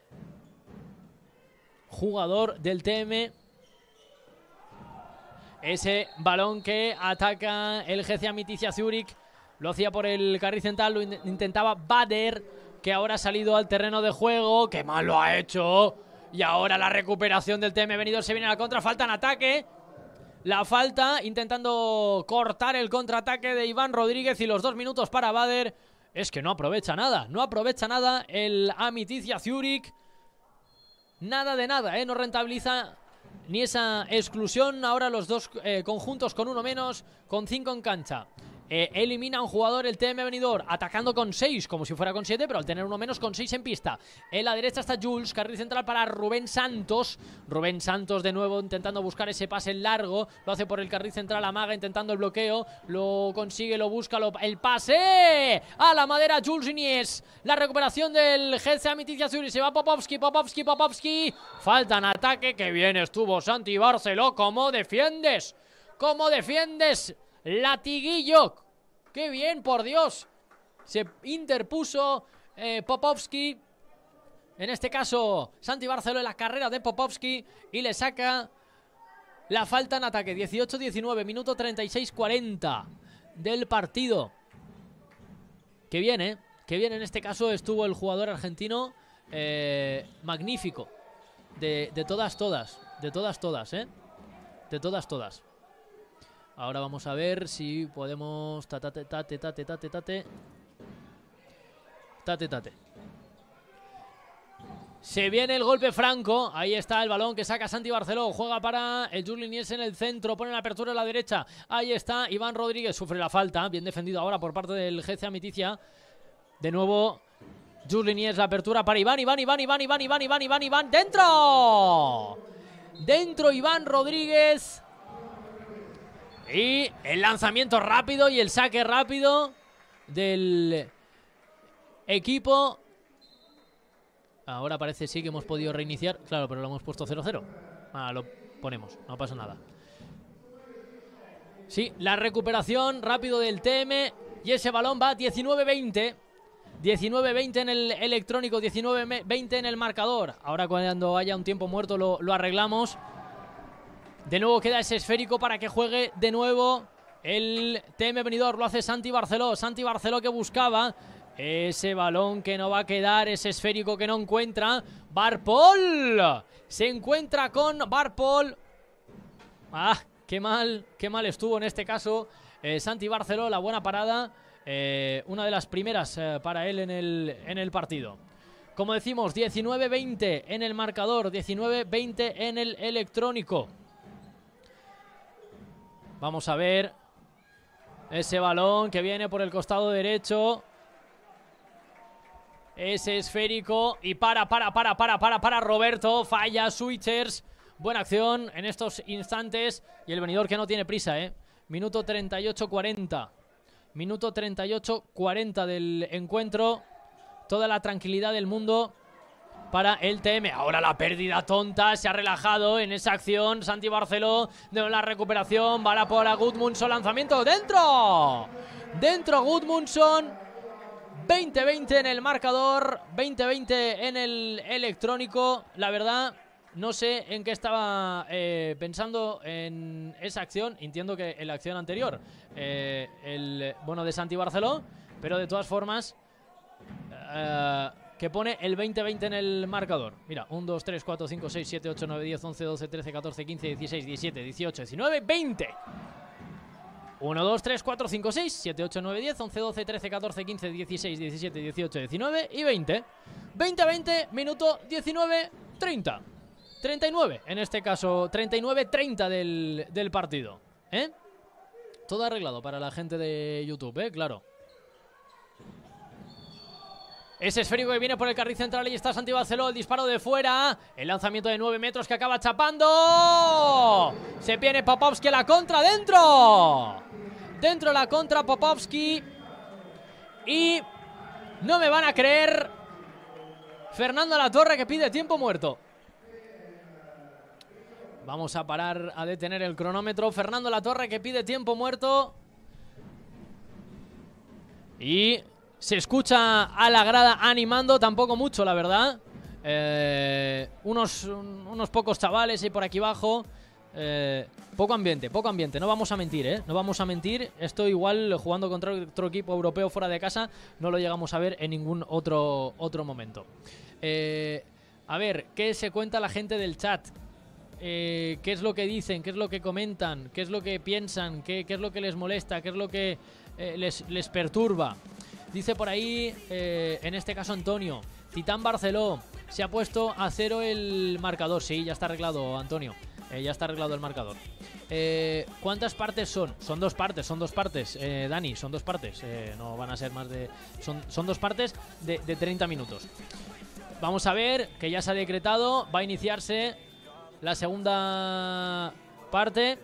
jugador del TM. Ese balón que ataca el jefe Amiticia Zurich. Lo hacía por el carril central, lo intentaba Bader, que ahora ha salido al terreno de juego. que mal lo ha hecho! Y ahora la recuperación del TM venido se viene a la contra. Falta en ataque. La falta intentando cortar el contraataque de Iván Rodríguez y los dos minutos para Bader. Es que no aprovecha nada. No aprovecha nada el Amiticia Zurich nada de nada, ¿eh? No rentabiliza ni esa exclusión. Ahora los dos eh, conjuntos con uno menos, con cinco en cancha. Eh, elimina a un jugador el TM venidor, atacando con 6, como si fuera con 7, pero al tener uno menos con 6 en pista. En la derecha está Jules, carril central para Rubén Santos. Rubén Santos de nuevo intentando buscar ese pase largo, lo hace por el carril central, amaga intentando el bloqueo, lo consigue, lo busca, el pase a la madera Jules Inies. La recuperación del GC Amitizia y se va Popovski, Popovski, Popovski. Falta en ataque, que bien estuvo Santi Barceló, ¿cómo defiendes? ¿Cómo defiendes? Latiguillo. ¡Qué bien, por Dios! Se interpuso eh, Popovski. En este caso, Santi Barcelo en la carrera de Popovsky y le saca la falta en ataque. 18-19, minuto 36-40 del partido. Que bien, ¿eh? Que bien en este caso estuvo el jugador argentino. Eh, magnífico. De, de todas, todas. De todas, todas, ¿eh? De todas, todas. Ahora vamos a ver si podemos... Tate, tate, tate, tate, tate. Tate, tate. Se viene el golpe franco. Ahí está el balón que saca Santi Barceló. Juega para el Nies en el centro. Pone la apertura a la derecha. Ahí está Iván Rodríguez. Sufre la falta. Bien defendido ahora por parte del jefe Amiticia. De nuevo, Nies la apertura para Iván. Iván, Iván, Iván, Iván, Iván, Iván, Iván, Iván. ¡Dentro! Dentro Iván Rodríguez. Y el lanzamiento rápido y el saque rápido del equipo. Ahora parece sí que hemos podido reiniciar. Claro, pero lo hemos puesto 0-0. Ah, lo ponemos, no pasa nada. Sí, la recuperación rápido del TM. Y ese balón va 19-20. 19-20 en el electrónico, 19-20 en el marcador. Ahora cuando haya un tiempo muerto lo arreglamos. De nuevo queda ese esférico para que juegue de nuevo el TM venidor. Lo hace Santi Barceló. Santi Barceló que buscaba ese balón que no va a quedar, ese esférico que no encuentra. Barpol se encuentra con Barpol. Ah, qué mal, qué mal estuvo en este caso. Eh, Santi Barceló, la buena parada. Eh, una de las primeras eh, para él en el, en el partido. Como decimos, 19-20 en el marcador, 19-20 en el electrónico. Vamos a ver ese balón que viene por el costado derecho. Ese esférico y para, para, para, para, para, para Roberto. Falla, Switchers. Buena acción en estos instantes. Y el venidor que no tiene prisa, ¿eh? Minuto 38-40. Minuto 38-40 del encuentro. Toda la tranquilidad del mundo para el TM. Ahora la pérdida tonta, se ha relajado en esa acción Santi Barceló, de la recuperación, va por a Gudmundsson, lanzamiento dentro. Dentro Gudmundsson. 20-20 en el marcador, 20-20 en el electrónico. La verdad, no sé en qué estaba eh, pensando en esa acción. Entiendo que en la acción anterior, eh, el bueno de Santi Barceló, pero de todas formas... Eh, que pone el 20-20 en el marcador. Mira, 1, 2, 3, 4, 5, 6, 7, 8, 9, 10, 11, 12, 13, 14, 15, 16, 17, 18, 19, 20. 1, 2, 3, 4, 5, 6, 7, 8, 9, 10, 11, 12, 13, 14, 15, 16, 17, 18, 19 y 20. 20, 20, minuto 19, 30. 39, en este caso, 39, 30 del, del partido. ¿eh? Todo arreglado para la gente de YouTube, ¿eh? Claro. Ese esférico que viene por el carril central y está Santiago el disparo de fuera, el lanzamiento de 9 metros que acaba chapando. Se viene Popovski la contra dentro. Dentro la contra Popovski. Y no me van a creer Fernando la Torre que pide tiempo muerto. Vamos a parar a detener el cronómetro. Fernando la Torre que pide tiempo muerto. Y se escucha a la grada animando, tampoco mucho, la verdad. Eh, unos, unos pocos chavales ahí por aquí abajo. Eh, poco ambiente, poco ambiente, no vamos a mentir, ¿eh? No vamos a mentir. Esto igual jugando contra otro equipo europeo fuera de casa no lo llegamos a ver en ningún otro, otro momento. Eh, a ver, ¿qué se cuenta la gente del chat? ¿Qué es lo que dicen? ¿Qué es lo que comentan? ¿Qué es lo que piensan? ¿Qué, es lo que les molesta? ¿Qué es lo que les, les perturba? Dice por ahí, eh, en este caso Antonio, Titán Barceló se ha puesto a cero el marcador. Sí, ya está arreglado, Antonio. Eh, ya está arreglado el marcador. Eh, ¿Cuántas partes son? Son dos partes, son dos partes, Dani, son dos partes. no van a ser más de. Son, dos partes de, de 30 minutos. Vamos a ver que ya se ha decretado. Va a iniciarse la segunda parte.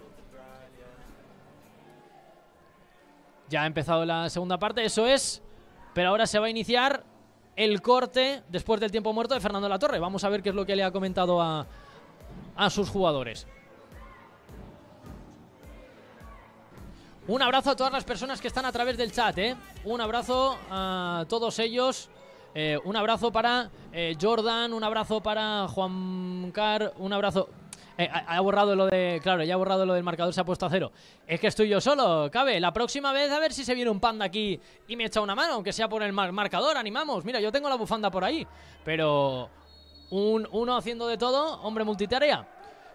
Ya ha empezado la segunda parte. Eso es. Pero ahora se va a iniciar el corte después del tiempo muerto de Fernando Latorre. Vamos a ver qué es lo que le ha comentado a, sus jugadores. Un abrazo a todas las personas que están a través del chat, ¿eh? Un abrazo a todos ellos. Eh, un abrazo para eh, Jordan, un abrazo para Juan Car, un abrazo eh, ha, borrado lo de. Claro, ya ha borrado lo del marcador, se ha puesto a cero. Es que estoy yo solo, cabe. La próxima vez a ver si se viene un panda aquí y me echa una mano, aunque sea por el marcador. Animamos. Mira, yo tengo la bufanda por ahí. Pero. Un, uno haciendo de todo, hombre multitarea.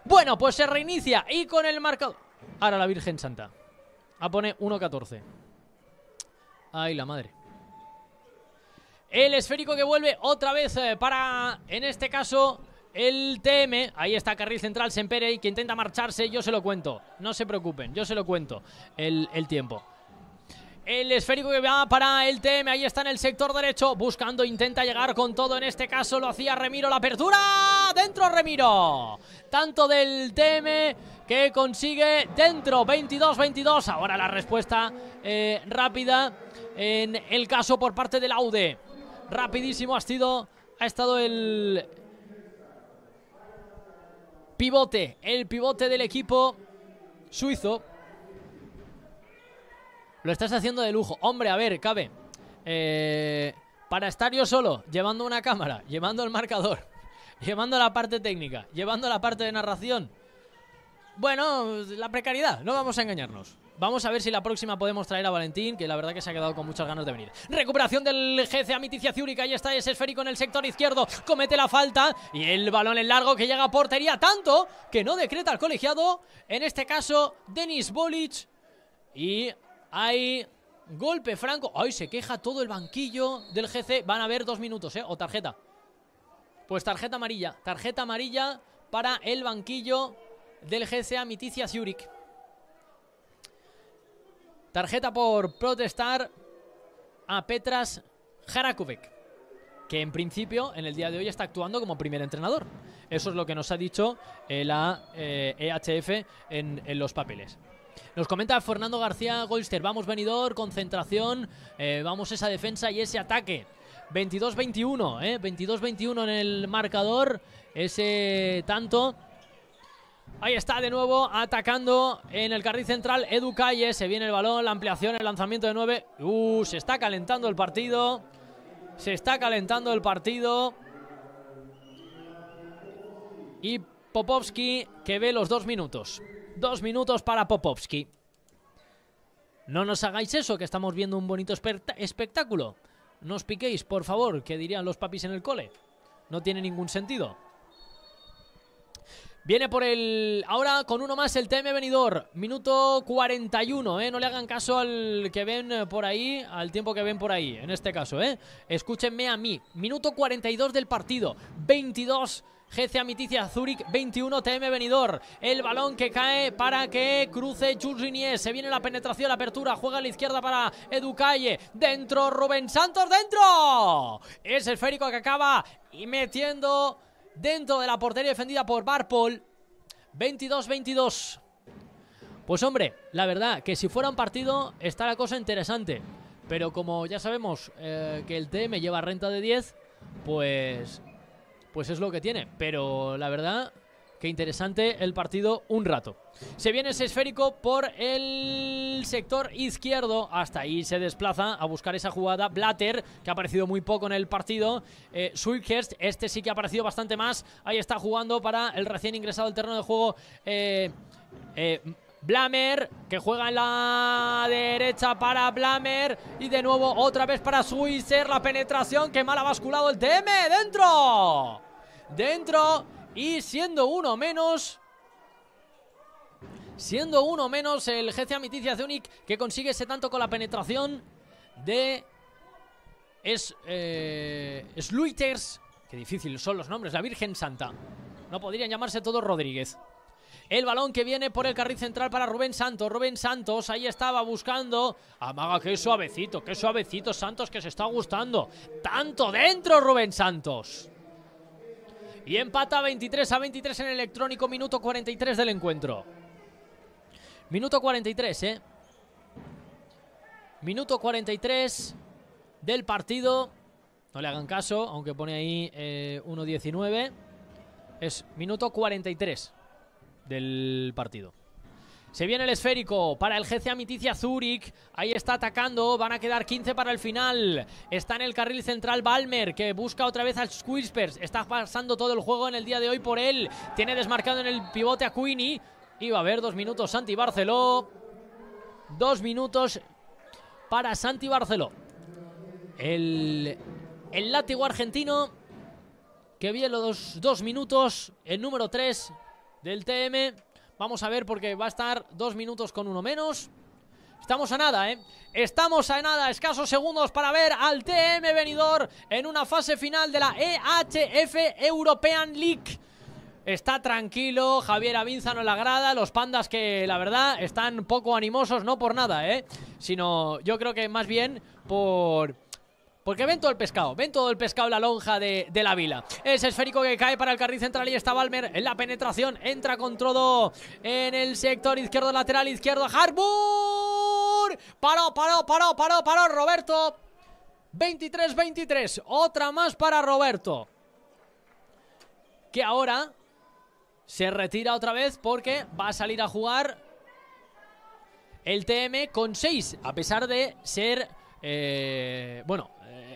Bueno, pues se reinicia y con el marcador. Ahora la Virgen Santa. A pone 1-14. Ay, la madre. El esférico que vuelve otra vez eh, para, en este caso, el TM. Ahí está carril central Y que intenta marcharse. Yo se lo cuento. No se preocupen, yo se lo cuento el, tiempo. El esférico que va para el TM, ahí está en el sector derecho, buscando, intenta llegar con todo, en este caso lo hacía Remiro, la apertura, dentro Remiro, tanto del TM que consigue dentro, 22-22, ahora la respuesta eh, rápida en el caso por parte del Aude, rapidísimo ha sido, ha estado el, pivote, el pivote del equipo suizo. Lo estás haciendo de lujo. Hombre, a ver, cabe. Eh, para estar yo solo, llevando una cámara, llevando el marcador, *laughs* llevando la parte técnica, llevando la parte de narración. Bueno, la precariedad, no vamos a engañarnos. Vamos a ver si la próxima podemos traer a Valentín, que la verdad que se ha quedado con muchas ganas de venir. Recuperación del jefe Amiticia Miticia Ahí está ese esférico en el sector izquierdo. Comete la falta y el balón en largo que llega a portería. Tanto que no decreta el colegiado. En este caso, Denis Bolic. Y hay golpe franco. Ay, se queja todo el banquillo del GC. Van a ver dos minutos, ¿eh? O tarjeta. Pues tarjeta amarilla. Tarjeta amarilla para el banquillo del GC Amiticia Miticia Zurich. Tarjeta por protestar a Petras Jarakubek, que en principio en el día de hoy está actuando como primer entrenador. Eso es lo que nos ha dicho eh, la EHF e en, los papeles. Nos comenta Fernando García Golster, vamos venidor, concentración, eh, vamos esa defensa y ese ataque. 22-21, 22-21 eh, en el marcador, ese tanto Ahí está de nuevo atacando en el carril central Edu Calle. Se viene el balón, la ampliación, el lanzamiento de nueve. Uh, se está calentando el partido. Se está calentando el partido. Y Popovsky que ve los dos minutos. Dos minutos para Popovsky. No nos hagáis eso, que estamos viendo un bonito espectáculo. No os piquéis, por favor, que dirían los papis en el cole. No tiene ningún sentido. Viene por el... Ahora con uno más el TM Venidor. Minuto 41, ¿eh? No le hagan caso al que ven por ahí, al tiempo que ven por ahí, en este caso, ¿eh? Escúchenme a mí. Minuto 42 del partido. 22... GC Amiticia Zurich 21 TM Venidor. El balón que cae para que cruce Churriniés. Se viene la penetración, la apertura. Juega a la izquierda para Educalle. Dentro, Rubén Santos, dentro. Es esférico que acaba y metiendo dentro de la portería defendida por Barpol. 22-22. Pues hombre, la verdad que si fuera un partido está la cosa interesante. Pero como ya sabemos eh, que el TM lleva renta de 10, pues, pues es lo que tiene. Pero la verdad Qué interesante el partido un rato. Se viene ese esférico por el sector izquierdo. Hasta ahí se desplaza a buscar esa jugada. Blatter, que ha aparecido muy poco en el partido. Eh, este sí que ha aparecido bastante más. Ahí está jugando para el recién ingresado al terreno de juego. Eh, eh, Blamer, que juega en la derecha para Blamer. Y de nuevo otra vez para Switzer. La penetración que mal ha basculado el TM. ¡Dentro! ¡Dentro! Y siendo uno menos, siendo uno menos el jefe Amitizia de que consigue ese tanto con la penetración de es eh, Sluiters, Qué difícil son los nombres, la Virgen Santa. No podrían llamarse todos Rodríguez. El balón que viene por el carril central para Rubén Santos. Rubén Santos ahí estaba buscando. Amaga, qué suavecito, qué suavecito Santos que se está gustando. Tanto dentro Rubén Santos y empata 23 a 23 en el electrónico, minuto 43 del encuentro. Minuto 43, ¿eh? Minuto 43 del partido. No le hagan caso, aunque pone ahí 1.19. Eh, es minuto 43 del partido. Se viene el esférico para el GC Amiticia Zurich. Ahí está atacando. Van a quedar 15 para el final. Está en el carril central Balmer, que busca otra vez a Squispers. Está pasando todo el juego en el día de hoy por él. Tiene desmarcado en el pivote a Queenie. va a haber dos minutos Santi Barceló. Dos minutos para Santi Barceló. El, el látigo argentino. Que bien los dos minutos. El número 3 del TM. Vamos a ver porque va a estar dos minutos con uno menos. Estamos a nada, ¿eh? Estamos a nada, escasos segundos para ver al TM venidor en una fase final de la EHF European League. Está tranquilo, Javier Avinza no le agrada. los pandas que la verdad están poco animosos, no por nada, ¿eh? Sino yo creo que más bien por porque ven todo el pescado, ven todo el pescado en la lonja de, la vila. Es esférico que cae para el carril central y está Balmer en la penetración. Entra con todo en el sector izquierdo, lateral izquierdo. Harbour. Paró, paró, paró, paró, paró Roberto. 23-23. Otra más para Roberto. Que ahora se retira otra vez porque va a salir a jugar el TM con 6, a pesar de ser, eh, bueno,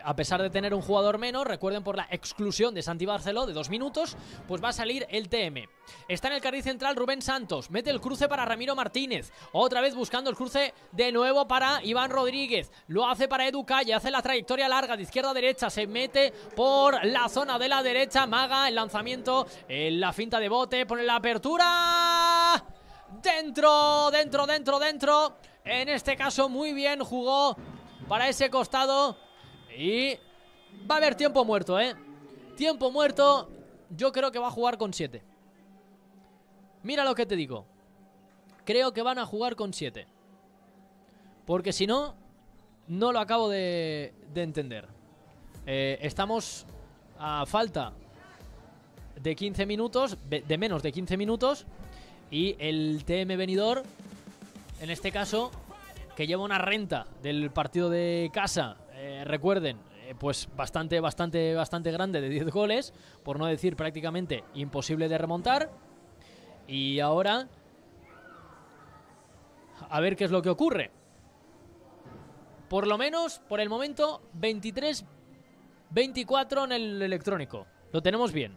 a pesar de tener un jugador menos, recuerden por la exclusión de Santi Barceló de dos minutos, pues va a salir el TM. Está en el carril central Rubén Santos, mete el cruce para Ramiro Martínez, otra vez buscando el cruce de nuevo para Iván Rodríguez, lo hace para Edu Calle, hace la trayectoria larga de izquierda a derecha, se mete por la zona de la derecha, maga el lanzamiento, en la finta de bote, pone la apertura... Dentro, dentro, dentro, dentro. En este caso muy bien jugó para ese costado y va a haber tiempo muerto, ¿eh? Tiempo muerto, yo creo que va a jugar con 7. Mira lo que te digo. Creo que van a jugar con 7. Porque si no, no lo acabo de, entender. Eh, estamos a falta de 15 minutos, de menos de 15 minutos. Y el TM venidor, en este caso, que lleva una renta del partido de casa eh, recuerden, eh, pues bastante, bastante, bastante grande de 10 goles, por no decir prácticamente imposible de remontar. Y ahora, a ver qué es lo que ocurre. Por lo menos, por el momento, 23-24 en el electrónico. Lo tenemos bien.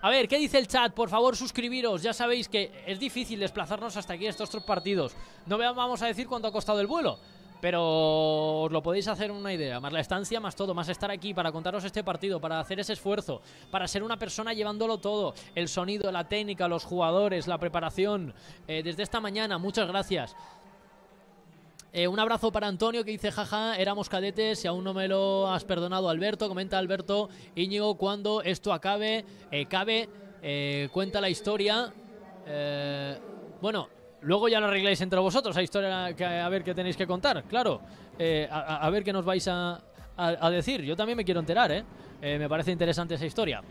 A ver, ¿qué dice el chat? Por favor, suscribiros. Ya sabéis que es difícil desplazarnos hasta aquí estos tres partidos. No vamos a decir cuánto ha costado el vuelo, pero os lo podéis hacer una idea, más la estancia, más todo, más estar aquí para contaros este partido, para hacer ese esfuerzo, para ser una persona llevándolo todo, el sonido, la técnica, los jugadores, la preparación. Eh, desde esta mañana, muchas gracias. Eh, un abrazo para Antonio que dice, jaja, éramos cadetes y aún no me lo has perdonado, Alberto. Comenta Alberto, Íñigo, cuando esto acabe, eh, cabe, cuenta la historia. bueno, Luego ya lo arregláis entre vosotros, hay historia a ver qué tenéis que contar, claro. Eh, a, ver qué nos vais a, decir. Yo también me quiero enterar, ¿eh? eh me parece interesante esa historia.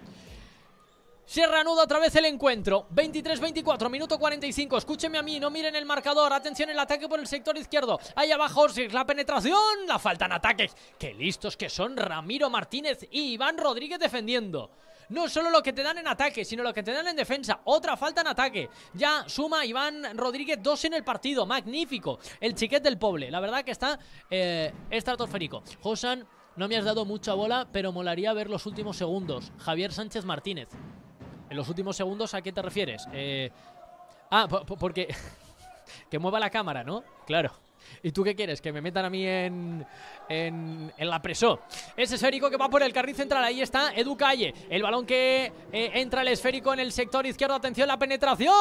Se reanuda otra vez el encuentro. 23-24, minuto 45. Escúcheme a mí, no miren el marcador. Atención, el ataque por el sector izquierdo. Ahí abajo la penetración. La faltan ataques. Qué listos que son Ramiro Martínez y Iván Rodríguez defendiendo. No solo lo que te dan en ataque, sino lo que te dan en defensa. Otra falta en ataque. Ya suma Iván Rodríguez dos en el partido. Magnífico. El chiquete del Poble. La verdad que está eh, estratosférico. Josan, no me has dado mucha bola, pero molaría ver los últimos segundos. Javier Sánchez Martínez. ¿En los últimos segundos a qué te refieres? Eh... ah, porque... *laughs* que mueva la cámara, ¿no? Claro. ¿Y tú qué quieres? Que me metan a mí en, en, la preso. Ese esférico que va por el carril central. Ahí está Edu Calle. El balón que eh, entra el esférico en el sector izquierdo. Atención, la penetración.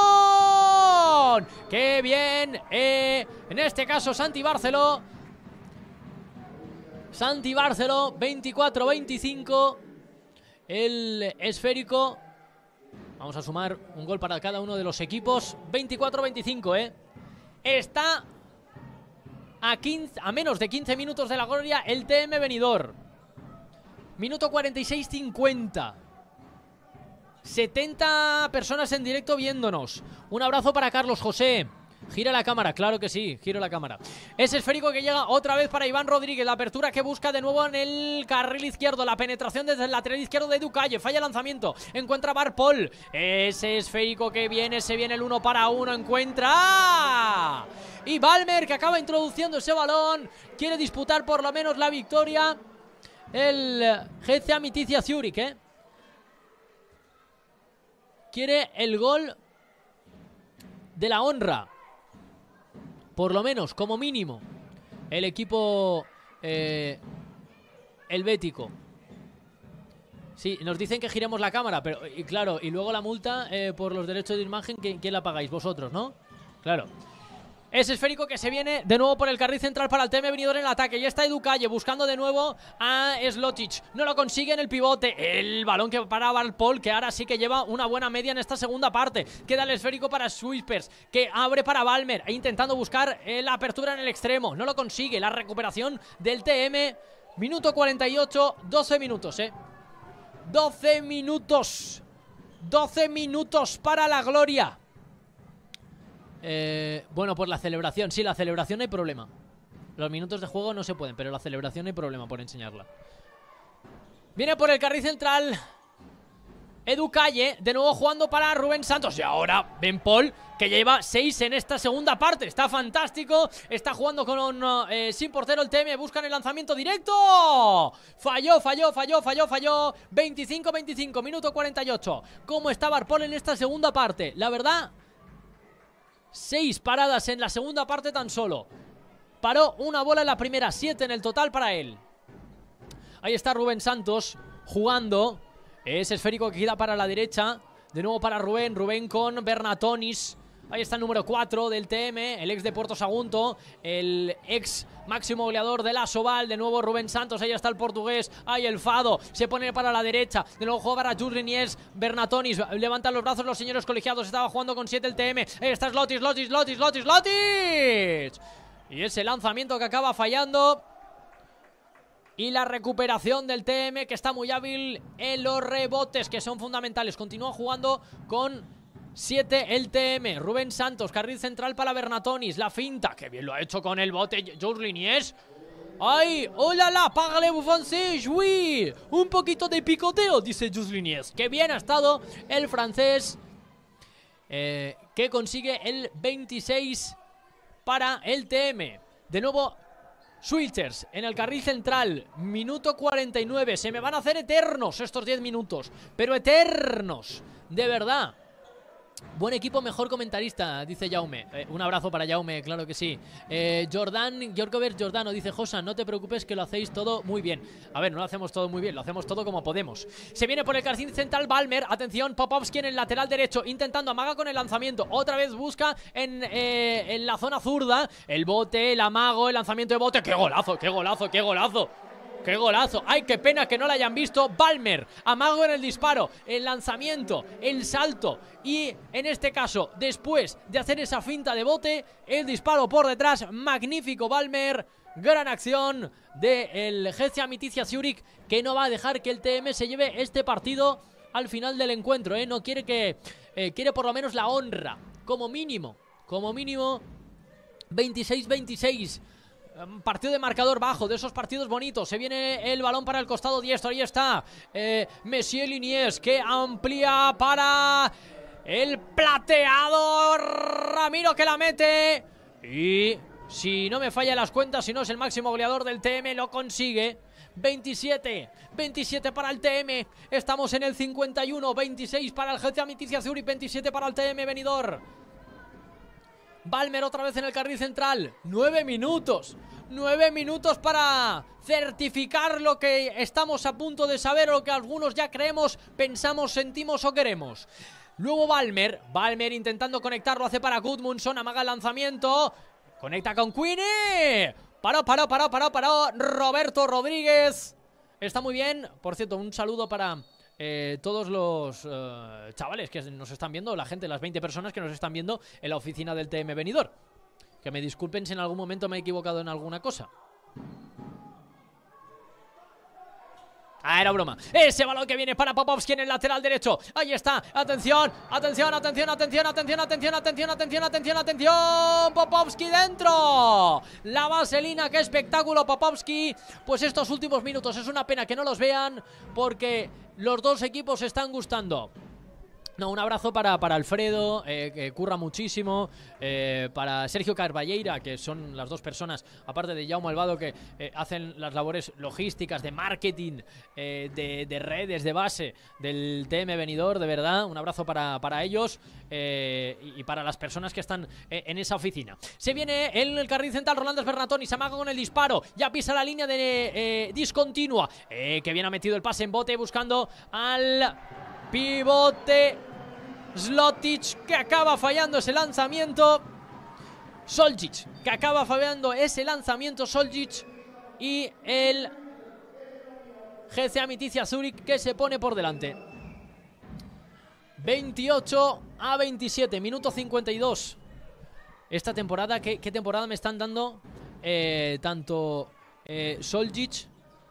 ¡Qué bien! Eh, en este caso, Santi Barceló. Santi Barceló, 24-25. El esférico. Vamos a sumar un gol para cada uno de los equipos. 24-25, ¿eh? Está a, 15, a menos de 15 minutos de la gloria el TM Venidor. Minuto 46-50. 70 personas en directo viéndonos. Un abrazo para Carlos José. Gira la cámara, claro que sí, giro la cámara. Ese esférico que llega otra vez para Iván Rodríguez. La apertura que busca de nuevo en el carril izquierdo. La penetración desde el lateral izquierdo de Ducalle. Falla el lanzamiento. Encuentra Barpol. Ese esférico que viene, se viene el uno para uno. Encuentra. Y Balmer que acaba introduciendo ese balón. Quiere disputar por lo menos la victoria. El Jefe Amiticia Zurich, ¿eh? Quiere el gol de la honra por lo menos, como mínimo, el equipo eh, helvético. Sí, nos dicen que giremos la cámara, pero claro, y luego la multa eh, por los derechos de imagen, ¿quién la pagáis? Vosotros, ¿no? Claro. Es esférico que se viene de nuevo por el carril central para el TM venidor en el ataque. Y está Calle buscando de nuevo a slotich No lo consigue en el pivote. El balón que paraba al Paul. que ahora sí que lleva una buena media en esta segunda parte. Queda el esférico para Sweepers, que abre para Balmer, e intentando buscar eh, la apertura en el extremo. No lo consigue. La recuperación del TM. Minuto 48, 12 minutos, ¿eh? 12 minutos. 12 minutos para la gloria. Eh, bueno, por la celebración. Sí, la celebración hay problema. Los minutos de juego no se pueden, pero la celebración hay problema por enseñarla. Viene por el carril central. Edu Calle, de nuevo jugando para Rubén Santos. Y ahora Ben Paul, que lleva 6 en esta segunda parte. Está fantástico. Está jugando con eh, sin portero el TM. Buscan el lanzamiento directo. Falló, falló, falló, falló, falló. 25-25, minuto 48. ¿Cómo está Barpol en esta segunda parte? La verdad, Seis paradas en la segunda parte tan solo. Paró una bola en la primera, siete en el total para él. Ahí está Rubén Santos jugando. Es esférico que queda para la derecha. De nuevo para Rubén. Rubén con Bernatonis. Ahí está el número 4 del TM, el ex de Puerto Sagunto, el ex máximo goleador de la Soval, de nuevo Rubén Santos, ahí está el portugués, ahí el Fado, se pone para la derecha, de nuevo juega para es Bernatonis, levantan los brazos los señores colegiados, estaba jugando con 7 el TM, ahí está Slotis, Slotis, Slotis, Slotis, Slotis. Y ese lanzamiento que acaba fallando. Y la recuperación del TM que está muy hábil en los rebotes que son fundamentales. Continúa jugando con 7 el TM, Rubén Santos, carril central para Bernatonis, la finta, que bien lo ha hecho con el bote Jules Liniers. ¡Ay! ¡Hola la! ¡Págale francés! ¡Oui! Un poquito de picoteo, dice Jules Liniers. ¡Qué bien ha estado el francés! Eh, que consigue el 26 para el TM. De nuevo, Switchers en el carril central, minuto 49. Se me van a hacer eternos estos 10 minutos, pero eternos, de verdad. Buen equipo, mejor comentarista, dice Jaume. Eh, un abrazo para Jaume, claro que sí. Eh, Jordán, Jordano, dice Josa, no te preocupes que lo hacéis todo muy bien. A ver, no lo hacemos todo muy bien, lo hacemos todo como podemos. Se viene por el carcin central Balmer, atención, Popovski en el lateral derecho, intentando amaga con el lanzamiento. Otra vez busca en, eh, en la zona zurda el bote, el amago, el lanzamiento de bote. ¡Qué golazo, qué golazo, qué golazo! ¡Qué golazo! ¡Ay, qué pena que no la hayan visto! Balmer, amago en el disparo, el lanzamiento, el salto y en este caso, después de hacer esa finta de bote, el disparo por detrás, magnífico Balmer, gran acción del de Gecia Miticia Zurich que no va a dejar que el TM se lleve este partido al final del encuentro, ¿eh? No quiere que... Eh, quiere por lo menos la honra, como mínimo, como mínimo 26-26. Em, partido de marcador bajo, de esos partidos bonitos. Se viene el balón para el costado diestro. Ahí está eh, Messier Liniers que amplía para el plateado Ramiro que la mete. Y si no me falla las cuentas, si no es el máximo goleador del TM, lo consigue. 27, 27 para el TM. Estamos en el 51, 26 para el Getafe Amiticia Zurich, 27 para el TM Venidor. Balmer otra vez en el carril central. Nueve minutos. Nueve minutos para certificar lo que estamos a punto de saber o lo que algunos ya creemos, pensamos, sentimos o queremos. Luego Balmer. Balmer intentando conectarlo hace para Goodmundson. Amaga el lanzamiento. Conecta con Queenie. Paró, paró, paró, paró, paró. Roberto Rodríguez. Está muy bien. Por cierto, un saludo para eh, todos los eh, chavales que nos están viendo, la gente, las 20 personas que nos están viendo en la oficina del TM Venidor. Que me disculpen si en algún momento me he equivocado en alguna cosa. Ah, era broma. Ese balón que viene para Popovski en el lateral derecho. Ahí está. Atención, atención, atención, atención, atención, atención, atención, atención, atención, atención. Popovski dentro. La vaselina, qué espectáculo, Popovski. Pues estos últimos minutos es una pena que no los vean porque los dos equipos están gustando un abrazo para, Alfredo, eh, que curra muchísimo, eh, para Sergio Carballeira, que son las dos personas, aparte de Jaume Malvado, que eh, hacen las labores logísticas, de marketing, de, redes, de base del TM Venidor, de verdad. Un abrazo para, ellos y, para las personas que están en esa oficina. Se viene en el carril central Rolandes Bernatoni, se amaga con el disparo, ya pisa la línea de discontinua, que viene ha metido el pase en bote buscando al pivote Slotic que acaba fallando ese lanzamiento. Soljic que acaba fallando ese lanzamiento. Soljic y el GCA Miticia Zurich que se pone por delante. 28 a 27, minuto 52. Esta temporada, ¿qué, temporada me están dando eh, tanto eh,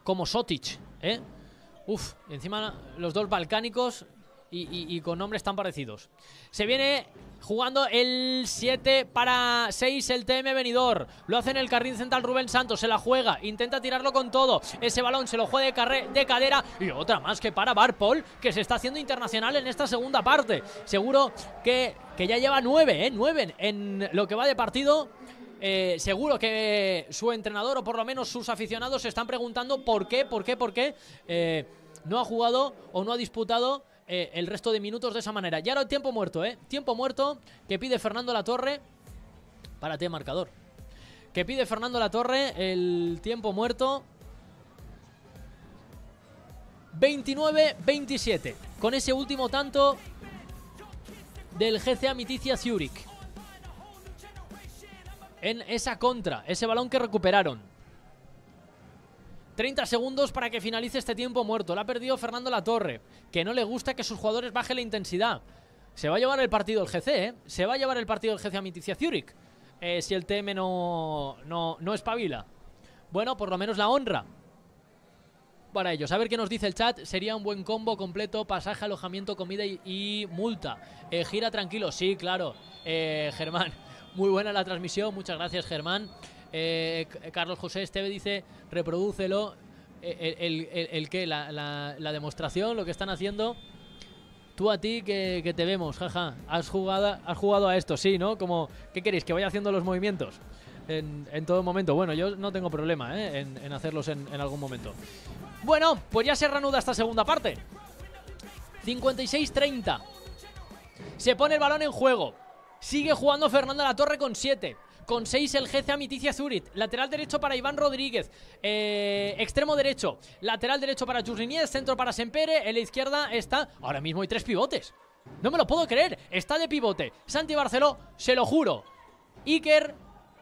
como Sotic? Eh? Uf, encima los dos balcánicos y, con nombres tan parecidos. Se viene jugando el 7 para 6 el TM Venidor. Lo hace en el carril central Rubén Santos, se la juega, intenta tirarlo con todo. Ese balón se lo juega de, de cadera y otra más que para Barpol, que se está haciendo internacional en esta segunda parte. Seguro que, ya lleva 9, ¿eh? 9 en lo que va de partido. Eh, seguro que su entrenador o por lo menos sus aficionados se están preguntando por qué, por qué, por qué eh, no ha jugado o no ha disputado eh, el resto de minutos de esa manera. Y ahora el tiempo muerto, ¿eh? Tiempo muerto que pide Fernando Latorre. Párate, marcador. Que pide Fernando Latorre el tiempo muerto. 29-27. Con ese último tanto del GCA Miticia Zurich. En esa contra, ese balón que recuperaron. 30 segundos para que finalice este tiempo muerto. Lo ha perdido Fernando Latorre, que no le gusta que sus jugadores bajen la intensidad. Se va a llevar el partido el GC, ¿eh? Se va a llevar el partido el GC a Miticia Zurich. Eh, si el TM no, no, no espabila. Bueno, por lo menos la honra para ellos. A ver qué nos dice el chat. Sería un buen combo completo, pasaje, alojamiento, comida y, multa. Eh, gira tranquilo, sí, claro. Eh, Germán, *laughs* muy buena la transmisión. Muchas gracias, Germán. Eh, Carlos José Esteve dice, reprodúcelo. Eh, ¿El, el, el, La, demostración, lo que están haciendo. Tú a ti que, te vemos, jaja. Has jugado, jugado a esto, sí, ¿no? Como, ¿qué queréis? ¿Que vaya haciendo los movimientos? En, en todo momento. Bueno, yo no tengo problema ¿eh? en, hacerlos en, algún momento. Bueno, pues ya se reanuda esta segunda parte. 56-30. Se pone el balón en juego. Sigue jugando Fernando La Torre con 7 con seis el jefe Amiticia Zurich. Lateral derecho para Iván Rodríguez. Eh, extremo derecho. Lateral derecho para Jusliniez. Centro para Sempere. En la izquierda está. Ahora mismo hay tres pivotes. No me lo puedo creer. Está de pivote. Santi Barceló, se lo juro. Iker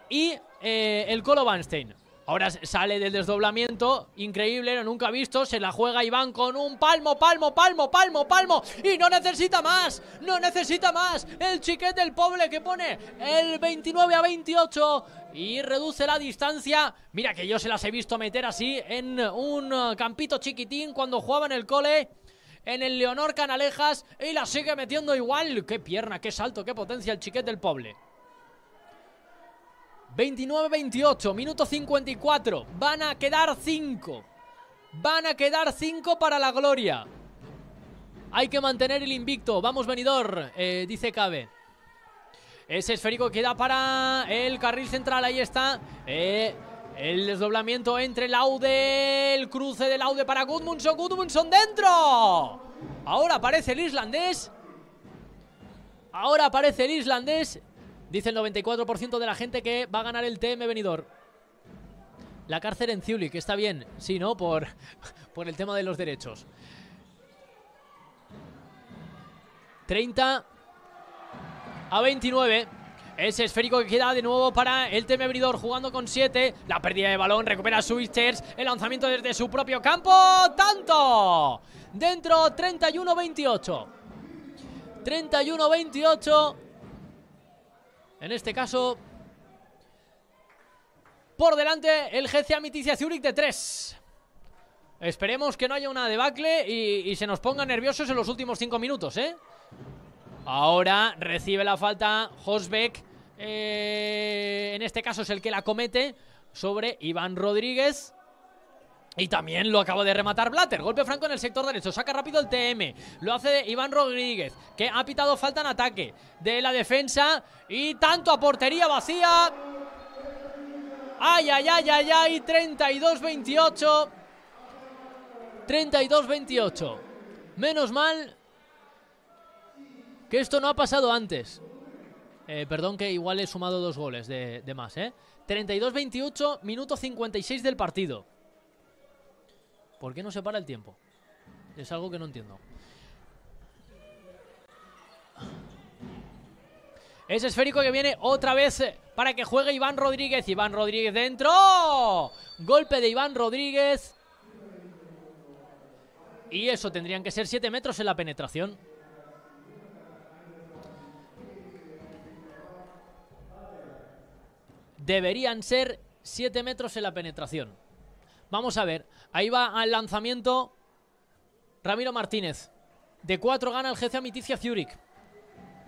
y eh, el Colo Banstein. Ahora sale del desdoblamiento, increíble, no nunca visto, se la juega Iván con un palmo, palmo, palmo, palmo, palmo y no necesita más, no necesita más. El chiquete del pobre que pone el 29 a 28 y reduce la distancia. Mira que yo se las he visto meter así en un campito chiquitín cuando jugaba en el cole en el Leonor Canalejas y la sigue metiendo igual. ¡Qué pierna, qué salto, qué potencia el chiquete del Poble! 29-28, minuto 54. Van a quedar 5. Van a quedar 5 para la gloria. Hay que mantener el invicto. Vamos, venidor, eh, dice Cabe. Ese esférico queda para el carril central. Ahí está. Eh, el desdoblamiento entre Laude. El cruce de Laude para Gudmundsson. Gudmundsson dentro. Ahora aparece el islandés. Ahora aparece el islandés. Dice el 94% de la gente que va a ganar el TM venidor. La cárcel en que está bien. Sí, ¿no? Por, *laughs* por el tema de los derechos. 30 a 29. Ese esférico que queda de nuevo para el TM venidor jugando con 7. La pérdida de balón, recupera Switchers. El lanzamiento desde su propio campo. ¡Tanto! Dentro, 31-28. 31-28. En este caso, por delante el GC Amiticia Zurich de 3. Esperemos que no haya una debacle y, se nos ponga nerviosos en los últimos 5 minutos, ¿eh? Ahora recibe la falta Hosbeck. Eh, en este caso es el que la comete sobre Iván Rodríguez. Y también lo acabo de rematar Blatter. Golpe franco en el sector derecho. Saca rápido el TM. Lo hace Iván Rodríguez, que ha pitado falta en ataque de la defensa. Y tanto a portería vacía. Ay, ay, ay, ay, ay. 32-28. 32-28. Menos mal que esto no ha pasado antes. Eh, perdón que igual he sumado dos goles de, más, ¿eh? 32-28, minuto 56 del partido. ¿Por qué no se para el tiempo? Es algo que no entiendo. Es esférico que viene otra vez para que juegue Iván Rodríguez. Iván Rodríguez dentro. Golpe de Iván Rodríguez. Y eso tendrían que ser 7 metros en la penetración. Deberían ser 7 metros en la penetración. Vamos a ver. Ahí va al lanzamiento Ramiro Martínez. De cuatro gana el jefe Miticia Zurich.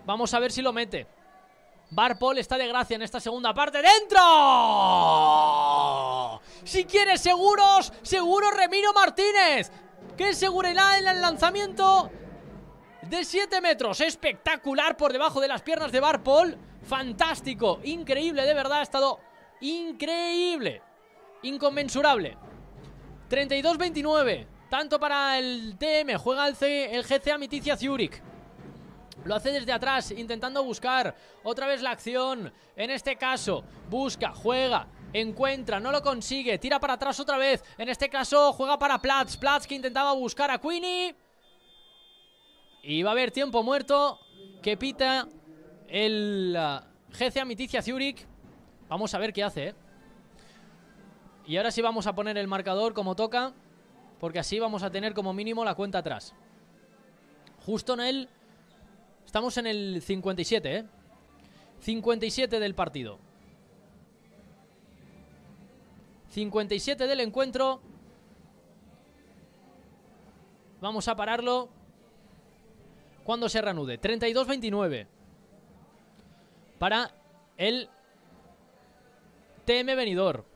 Vamos a ver si lo mete. Barpol está de gracia en esta segunda parte. ¡Dentro! Si quieres seguros, seguro Ramiro Martínez. Qué seguridad en el lanzamiento de 7 metros. Espectacular por debajo de las piernas de Barpol. Fantástico, increíble, de verdad. Ha estado increíble, inconmensurable. 32-29. Tanto para el TM. Juega el, C, GC a Zurich. Lo hace desde atrás, intentando buscar otra vez la acción. En este caso, busca, juega, encuentra, no lo consigue, tira para atrás otra vez. En este caso, juega para Platz. Platz que intentaba buscar a Queenie. Y va a haber tiempo muerto que pita el uh, GC Amiticia Zurich. Vamos a ver qué hace, ¿eh? Y ahora sí vamos a poner el marcador como toca, porque así vamos a tener como mínimo la cuenta atrás. Justo en el... Estamos en el 57, ¿eh? 57 del partido. 57 del encuentro. Vamos a pararlo. Cuando se reanude. 32-29. Para el TM Venidor.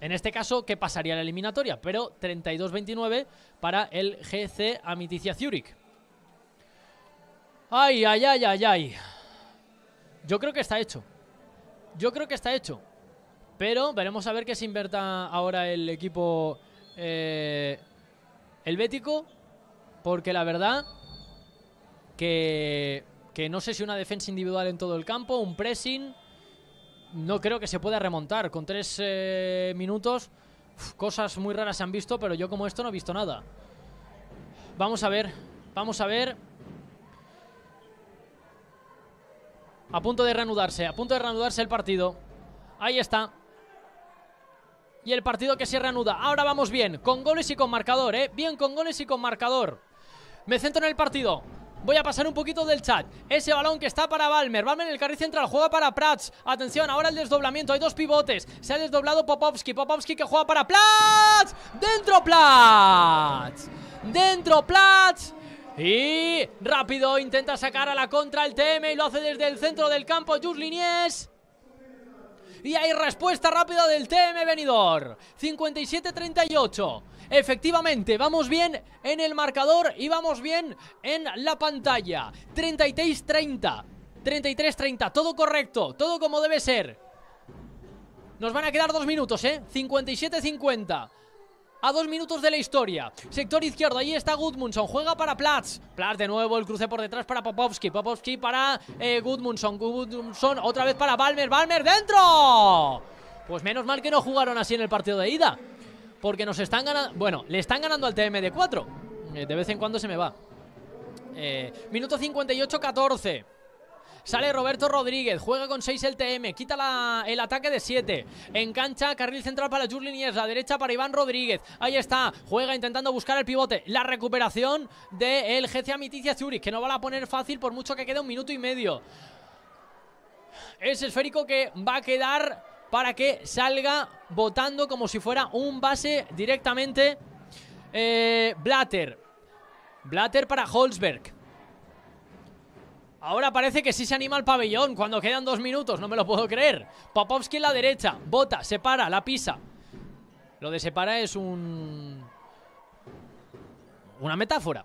En este caso, ¿qué pasaría la eliminatoria? Pero 32-29 para el GC Amiticia Zurich. Ay, ay, ay, ay, ay. Yo creo que está hecho. Yo creo que está hecho. Pero veremos a ver qué se inverta ahora el equipo eh, Porque la verdad que, que no sé si una defensa individual en todo el campo, un pressing no creo que se pueda remontar. Con tres eh, minutos, cosas muy raras se han visto, pero yo como esto no he visto nada. Vamos a ver, vamos a ver. A punto de reanudarse, a punto de reanudarse el partido. Ahí está. Y el partido que se reanuda. Ahora vamos bien, con goles y con marcador, ¿eh? Bien con goles y con marcador. Me centro en el partido. Voy a pasar un poquito del chat. Ese balón que está para Balmer. Balmer en el carril central. Juega para Prats. Atención, ahora el desdoblamiento. Hay dos pivotes. Se ha desdoblado Popovski. Popovsky que juega para Prats. Dentro Prats. Dentro Prats. Y rápido intenta sacar a la contra el TM y lo hace desde el centro del campo Jus Liniers. Y hay respuesta rápida del TM Venidor. 57-38. Efectivamente, vamos bien en el marcador y vamos bien en la pantalla. 36-30. 33-30, todo correcto, todo como debe ser. Nos van a quedar dos minutos, ¿eh? 57-50 a dos minutos de la historia. Sector izquierdo, ahí está Gudmundsson, juega para Platz. Platz de nuevo, el cruce por detrás para Popovski. Popovski para eh, Gudmundsson. Gudmundsson otra vez para Balmer. Balmer dentro. Pues menos mal que no jugaron así en el partido de ida. Porque nos están ganando... Bueno, le están ganando al tmd de 4. de vez en cuando se me va. Eh, minuto 58-14. Sale Roberto Rodríguez, juega con 6 el TM, quita el ataque de 7. Engancha, carril central para Jurlin y es la derecha para Iván Rodríguez. Ahí está, juega intentando buscar el pivote. La recuperación del jefe GC Miticia Zurich, que no va a poner fácil por mucho que quede un minuto y medio. Es esférico que va a quedar para que salga votando como si fuera un base directamente. Eh, Blatter. Blatter para Holzberg. Ahora parece que sí se anima el pabellón cuando quedan dos minutos, no me lo puedo creer. Popovsky en la derecha, bota, separa, la pisa. Lo de separa es un... Una metáfora.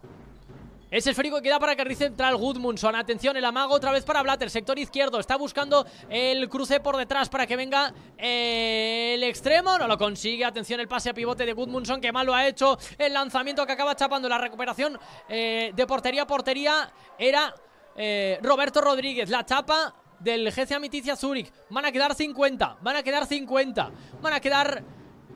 Ese esférico queda para carril central Goodmundson. Atención, el amago otra vez para Blatter. Sector izquierdo. Está buscando el cruce por detrás para que venga eh, el extremo. No lo consigue. Atención, el pase a pivote de Goodmundson que mal lo ha hecho. El lanzamiento que acaba chapando la recuperación eh, de portería a portería era eh, Roberto Rodríguez. La chapa del GC Amiticia Zurich. Van a quedar 50, van a quedar 50, van a quedar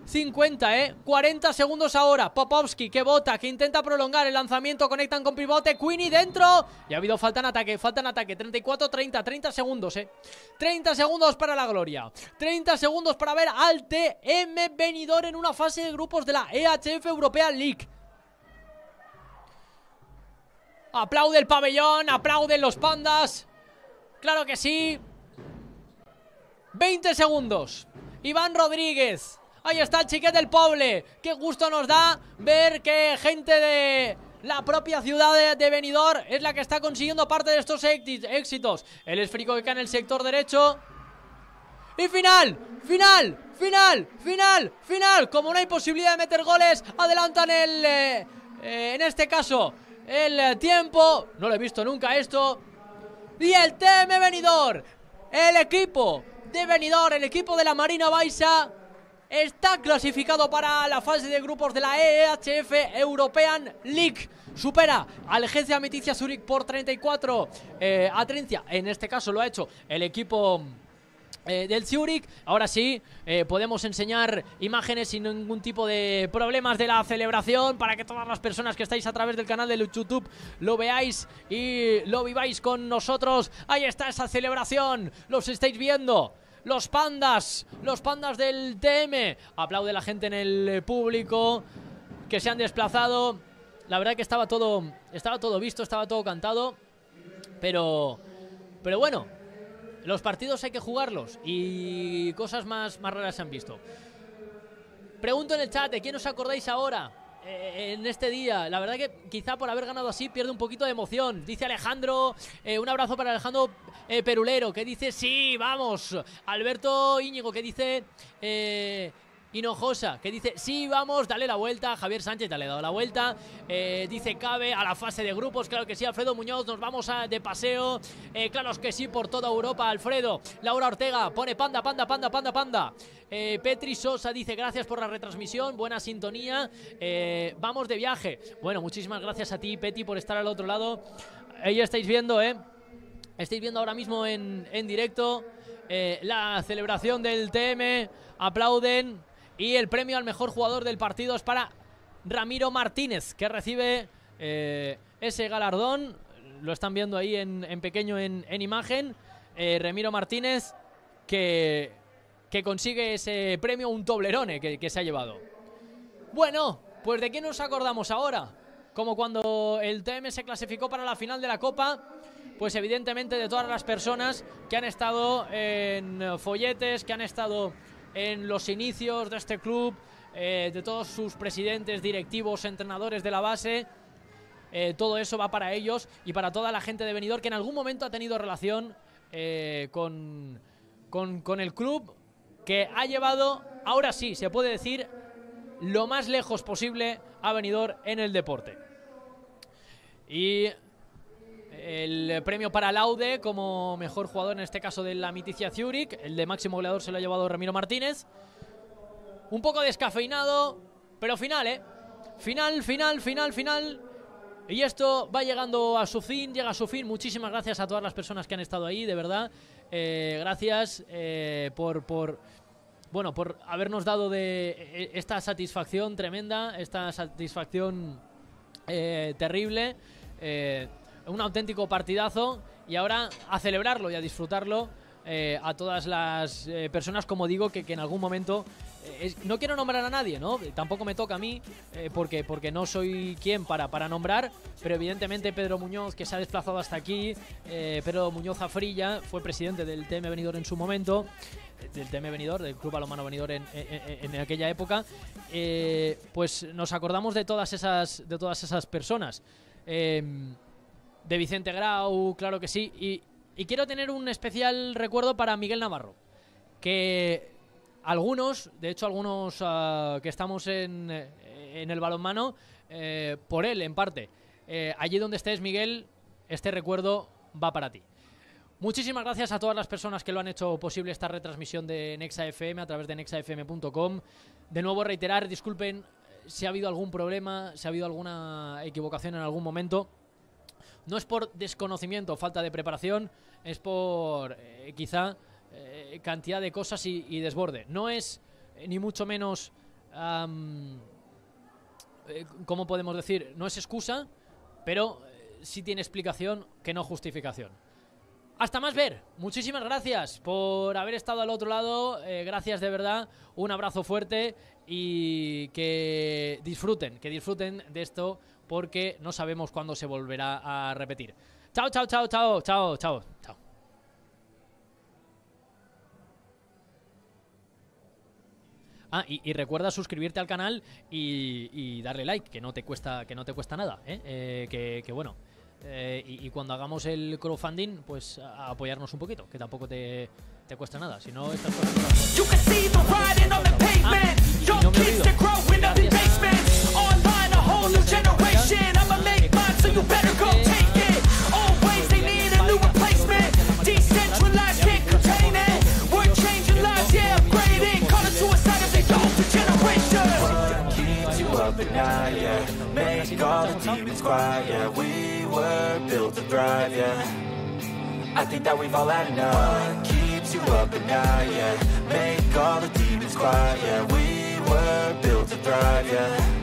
50, ¿eh? 40 segundos ahora. Popovski que bota, que intenta prolongar el lanzamiento. Conectan con pivote. Queenie dentro. Y ha habido falta en ataque, falta en ataque. 34, 30, 30 segundos, ¿eh? 30 segundos para la gloria. 30 segundos para ver al TM venidor en una fase de grupos de la EHF Europea League. Aplaude el pabellón, aplauden los pandas. Claro que sí. 20 segundos. Iván Rodríguez. Ahí está el chiquete del Poble. Qué gusto nos da ver que gente de la propia ciudad de, Benidorm es la que está consiguiendo parte de estos éxitos. El esférico que cae en el sector derecho. Y final, final, final, final, final. Como no hay posibilidad de meter goles, adelantan el... Eh, eh, en este caso, el tiempo. No lo he visto nunca esto. Y el TM Venidor. El equipo de Venidor, el equipo de la Marina Baixa, está clasificado para la fase de grupos de la EHF European League. Supera al Gencia Meticia Zurich por 34 eh, a 30. En este caso lo ha hecho el equipo eh, del Zurich. Ahora sí, eh, podemos enseñar imágenes sin ningún tipo de problemas de la celebración para que todas las personas que estáis a través del canal de YouTube lo veáis y lo viváis con nosotros. Ahí está esa celebración, los estáis viendo. Los pandas, los pandas del TM. Aplaude la gente en el público que se han desplazado. La verdad que estaba todo, estaba todo visto, estaba todo cantado. Pero, pero bueno, los partidos hay que jugarlos y cosas más, más raras se han visto. Pregunto en el chat, ¿de quién os acordáis ahora? Eh, en este día, la verdad que quizá por haber ganado así pierde un poquito de emoción. Dice Alejandro, eh, un abrazo para Alejandro eh, Perulero, que dice, sí, vamos. Alberto Íñigo, que dice, Hinojosa, que dice, sí, vamos, dale la vuelta. Javier Sánchez, dale, dado la vuelta. Eh, dice, cabe a la fase de grupos. Claro que sí, Alfredo Muñoz, nos vamos de paseo. Eh, claro que sí, por toda Europa, Alfredo. Laura Ortega pone panda, panda, panda, panda, panda. Eh, Petri Sosa dice, gracias por la retransmisión, buena sintonía. Eh, vamos de viaje. Bueno, muchísimas gracias a ti, Peti, por estar al otro lado. Ahí estáis viendo, ¿eh? Estáis viendo ahora mismo en, en directo la celebración del TM. Aplauden. Y el premio al mejor jugador del partido es para Ramiro Martínez, que recibe eh, ese galardón. Lo están viendo ahí en, pequeño en, imagen. Eh, Ramiro Martínez, que, que, consigue ese premio, un toblerone que, que se ha llevado. Bueno, pues ¿de qué nos acordamos ahora? Como cuando el TM se clasificó para la final de la Copa, pues evidentemente de todas las personas que han estado en folletes, que han estado en los inicios de este club, eh, de todos sus presidentes, directivos, entrenadores de la base. Eh, todo eso va para ellos y para toda la gente de Benidorm que en algún momento ha tenido relación eh, con, con el club que ha llevado, ahora sí, se puede decir, lo más lejos posible a Benidorm en el deporte. Y el premio para Laude como mejor jugador, en este caso de la miticia Zurich. El de máximo goleador se lo ha llevado Ramiro Martínez. Un poco descafeinado, pero final, ¿eh? Final, final, final, final. Y esto va llegando a su fin, llega a su fin. Muchísimas gracias a todas las personas que han estado ahí, de verdad. Eh, gracias eh, por, por, bueno, por habernos dado de eh, esta satisfacción tremenda, esta satisfacción terrible un auténtico partidazo y ahora a celebrarlo y a disfrutarlo eh, a todas las eh, personas, como digo, que, en algún momento... Eh, no quiero nombrar a nadie, ¿no? Tampoco me toca a mí, porque, porque no soy quien para, para nombrar, pero evidentemente Pedro Muñoz, que se ha desplazado hasta aquí, Pedro Muñoz Afrilla, fue presidente del TM Venidor en su momento, del TM Venidor, del Club Alomano Venidor en, en, aquella época, pues nos acordamos de todas esas, de todas esas personas de Vicente Grau, claro que sí. Y, quiero tener un especial recuerdo para Miguel Navarro, que algunos, de hecho algunos ah, que estamos en, eh, en el balonmano, eh, por él en parte. Eh, allí donde estés, Miguel, este recuerdo va para ti. Muchísimas gracias a todas las personas que lo han hecho posible esta retransmisión de Nexa FM a través de nexafm.com. De nuevo reiterar, disculpen si ha habido algún problema, si ha habido alguna equivocación en algún momento no es por desconocimiento o falta de preparación, es por eh, quizá eh, cantidad de cosas y, desborde. No es eh, ni mucho menos, como ¿cómo podemos decir? No es excusa, pero sí tiene explicación que no justificación. Hasta más ver. Muchísimas gracias por haber estado al otro lado. gracias de verdad. Un abrazo fuerte y que disfruten, que disfruten de esto porque no sabemos cuándo se volverá a repetir. Chao, chao, chao, chao, chao, chao, chao. Ah, y, recuerda suscribirte al canal y, darle like, que no te cuesta, que no te cuesta nada, ¿eh? Eh, que, bueno. Eh, y, cuando hagamos el crowdfunding, pues apoyarnos un poquito, que tampoco te, cuesta nada. Si no, estás... Ah,
por whole new generation. I'ma make mine, so you better go take it. Always they need a new replacement. Decentralized, can't contain it. We're changing lives,
yeah, upgrading.
Call it suicide if they
don't for generations. Keeps you up at night, yeah. Make all the demons quiet, yeah. We were built to thrive, yeah. I think that we've all had enough. What keeps you up at night, yeah? Make all the demons cry. yeah? We were built to thrive, yeah?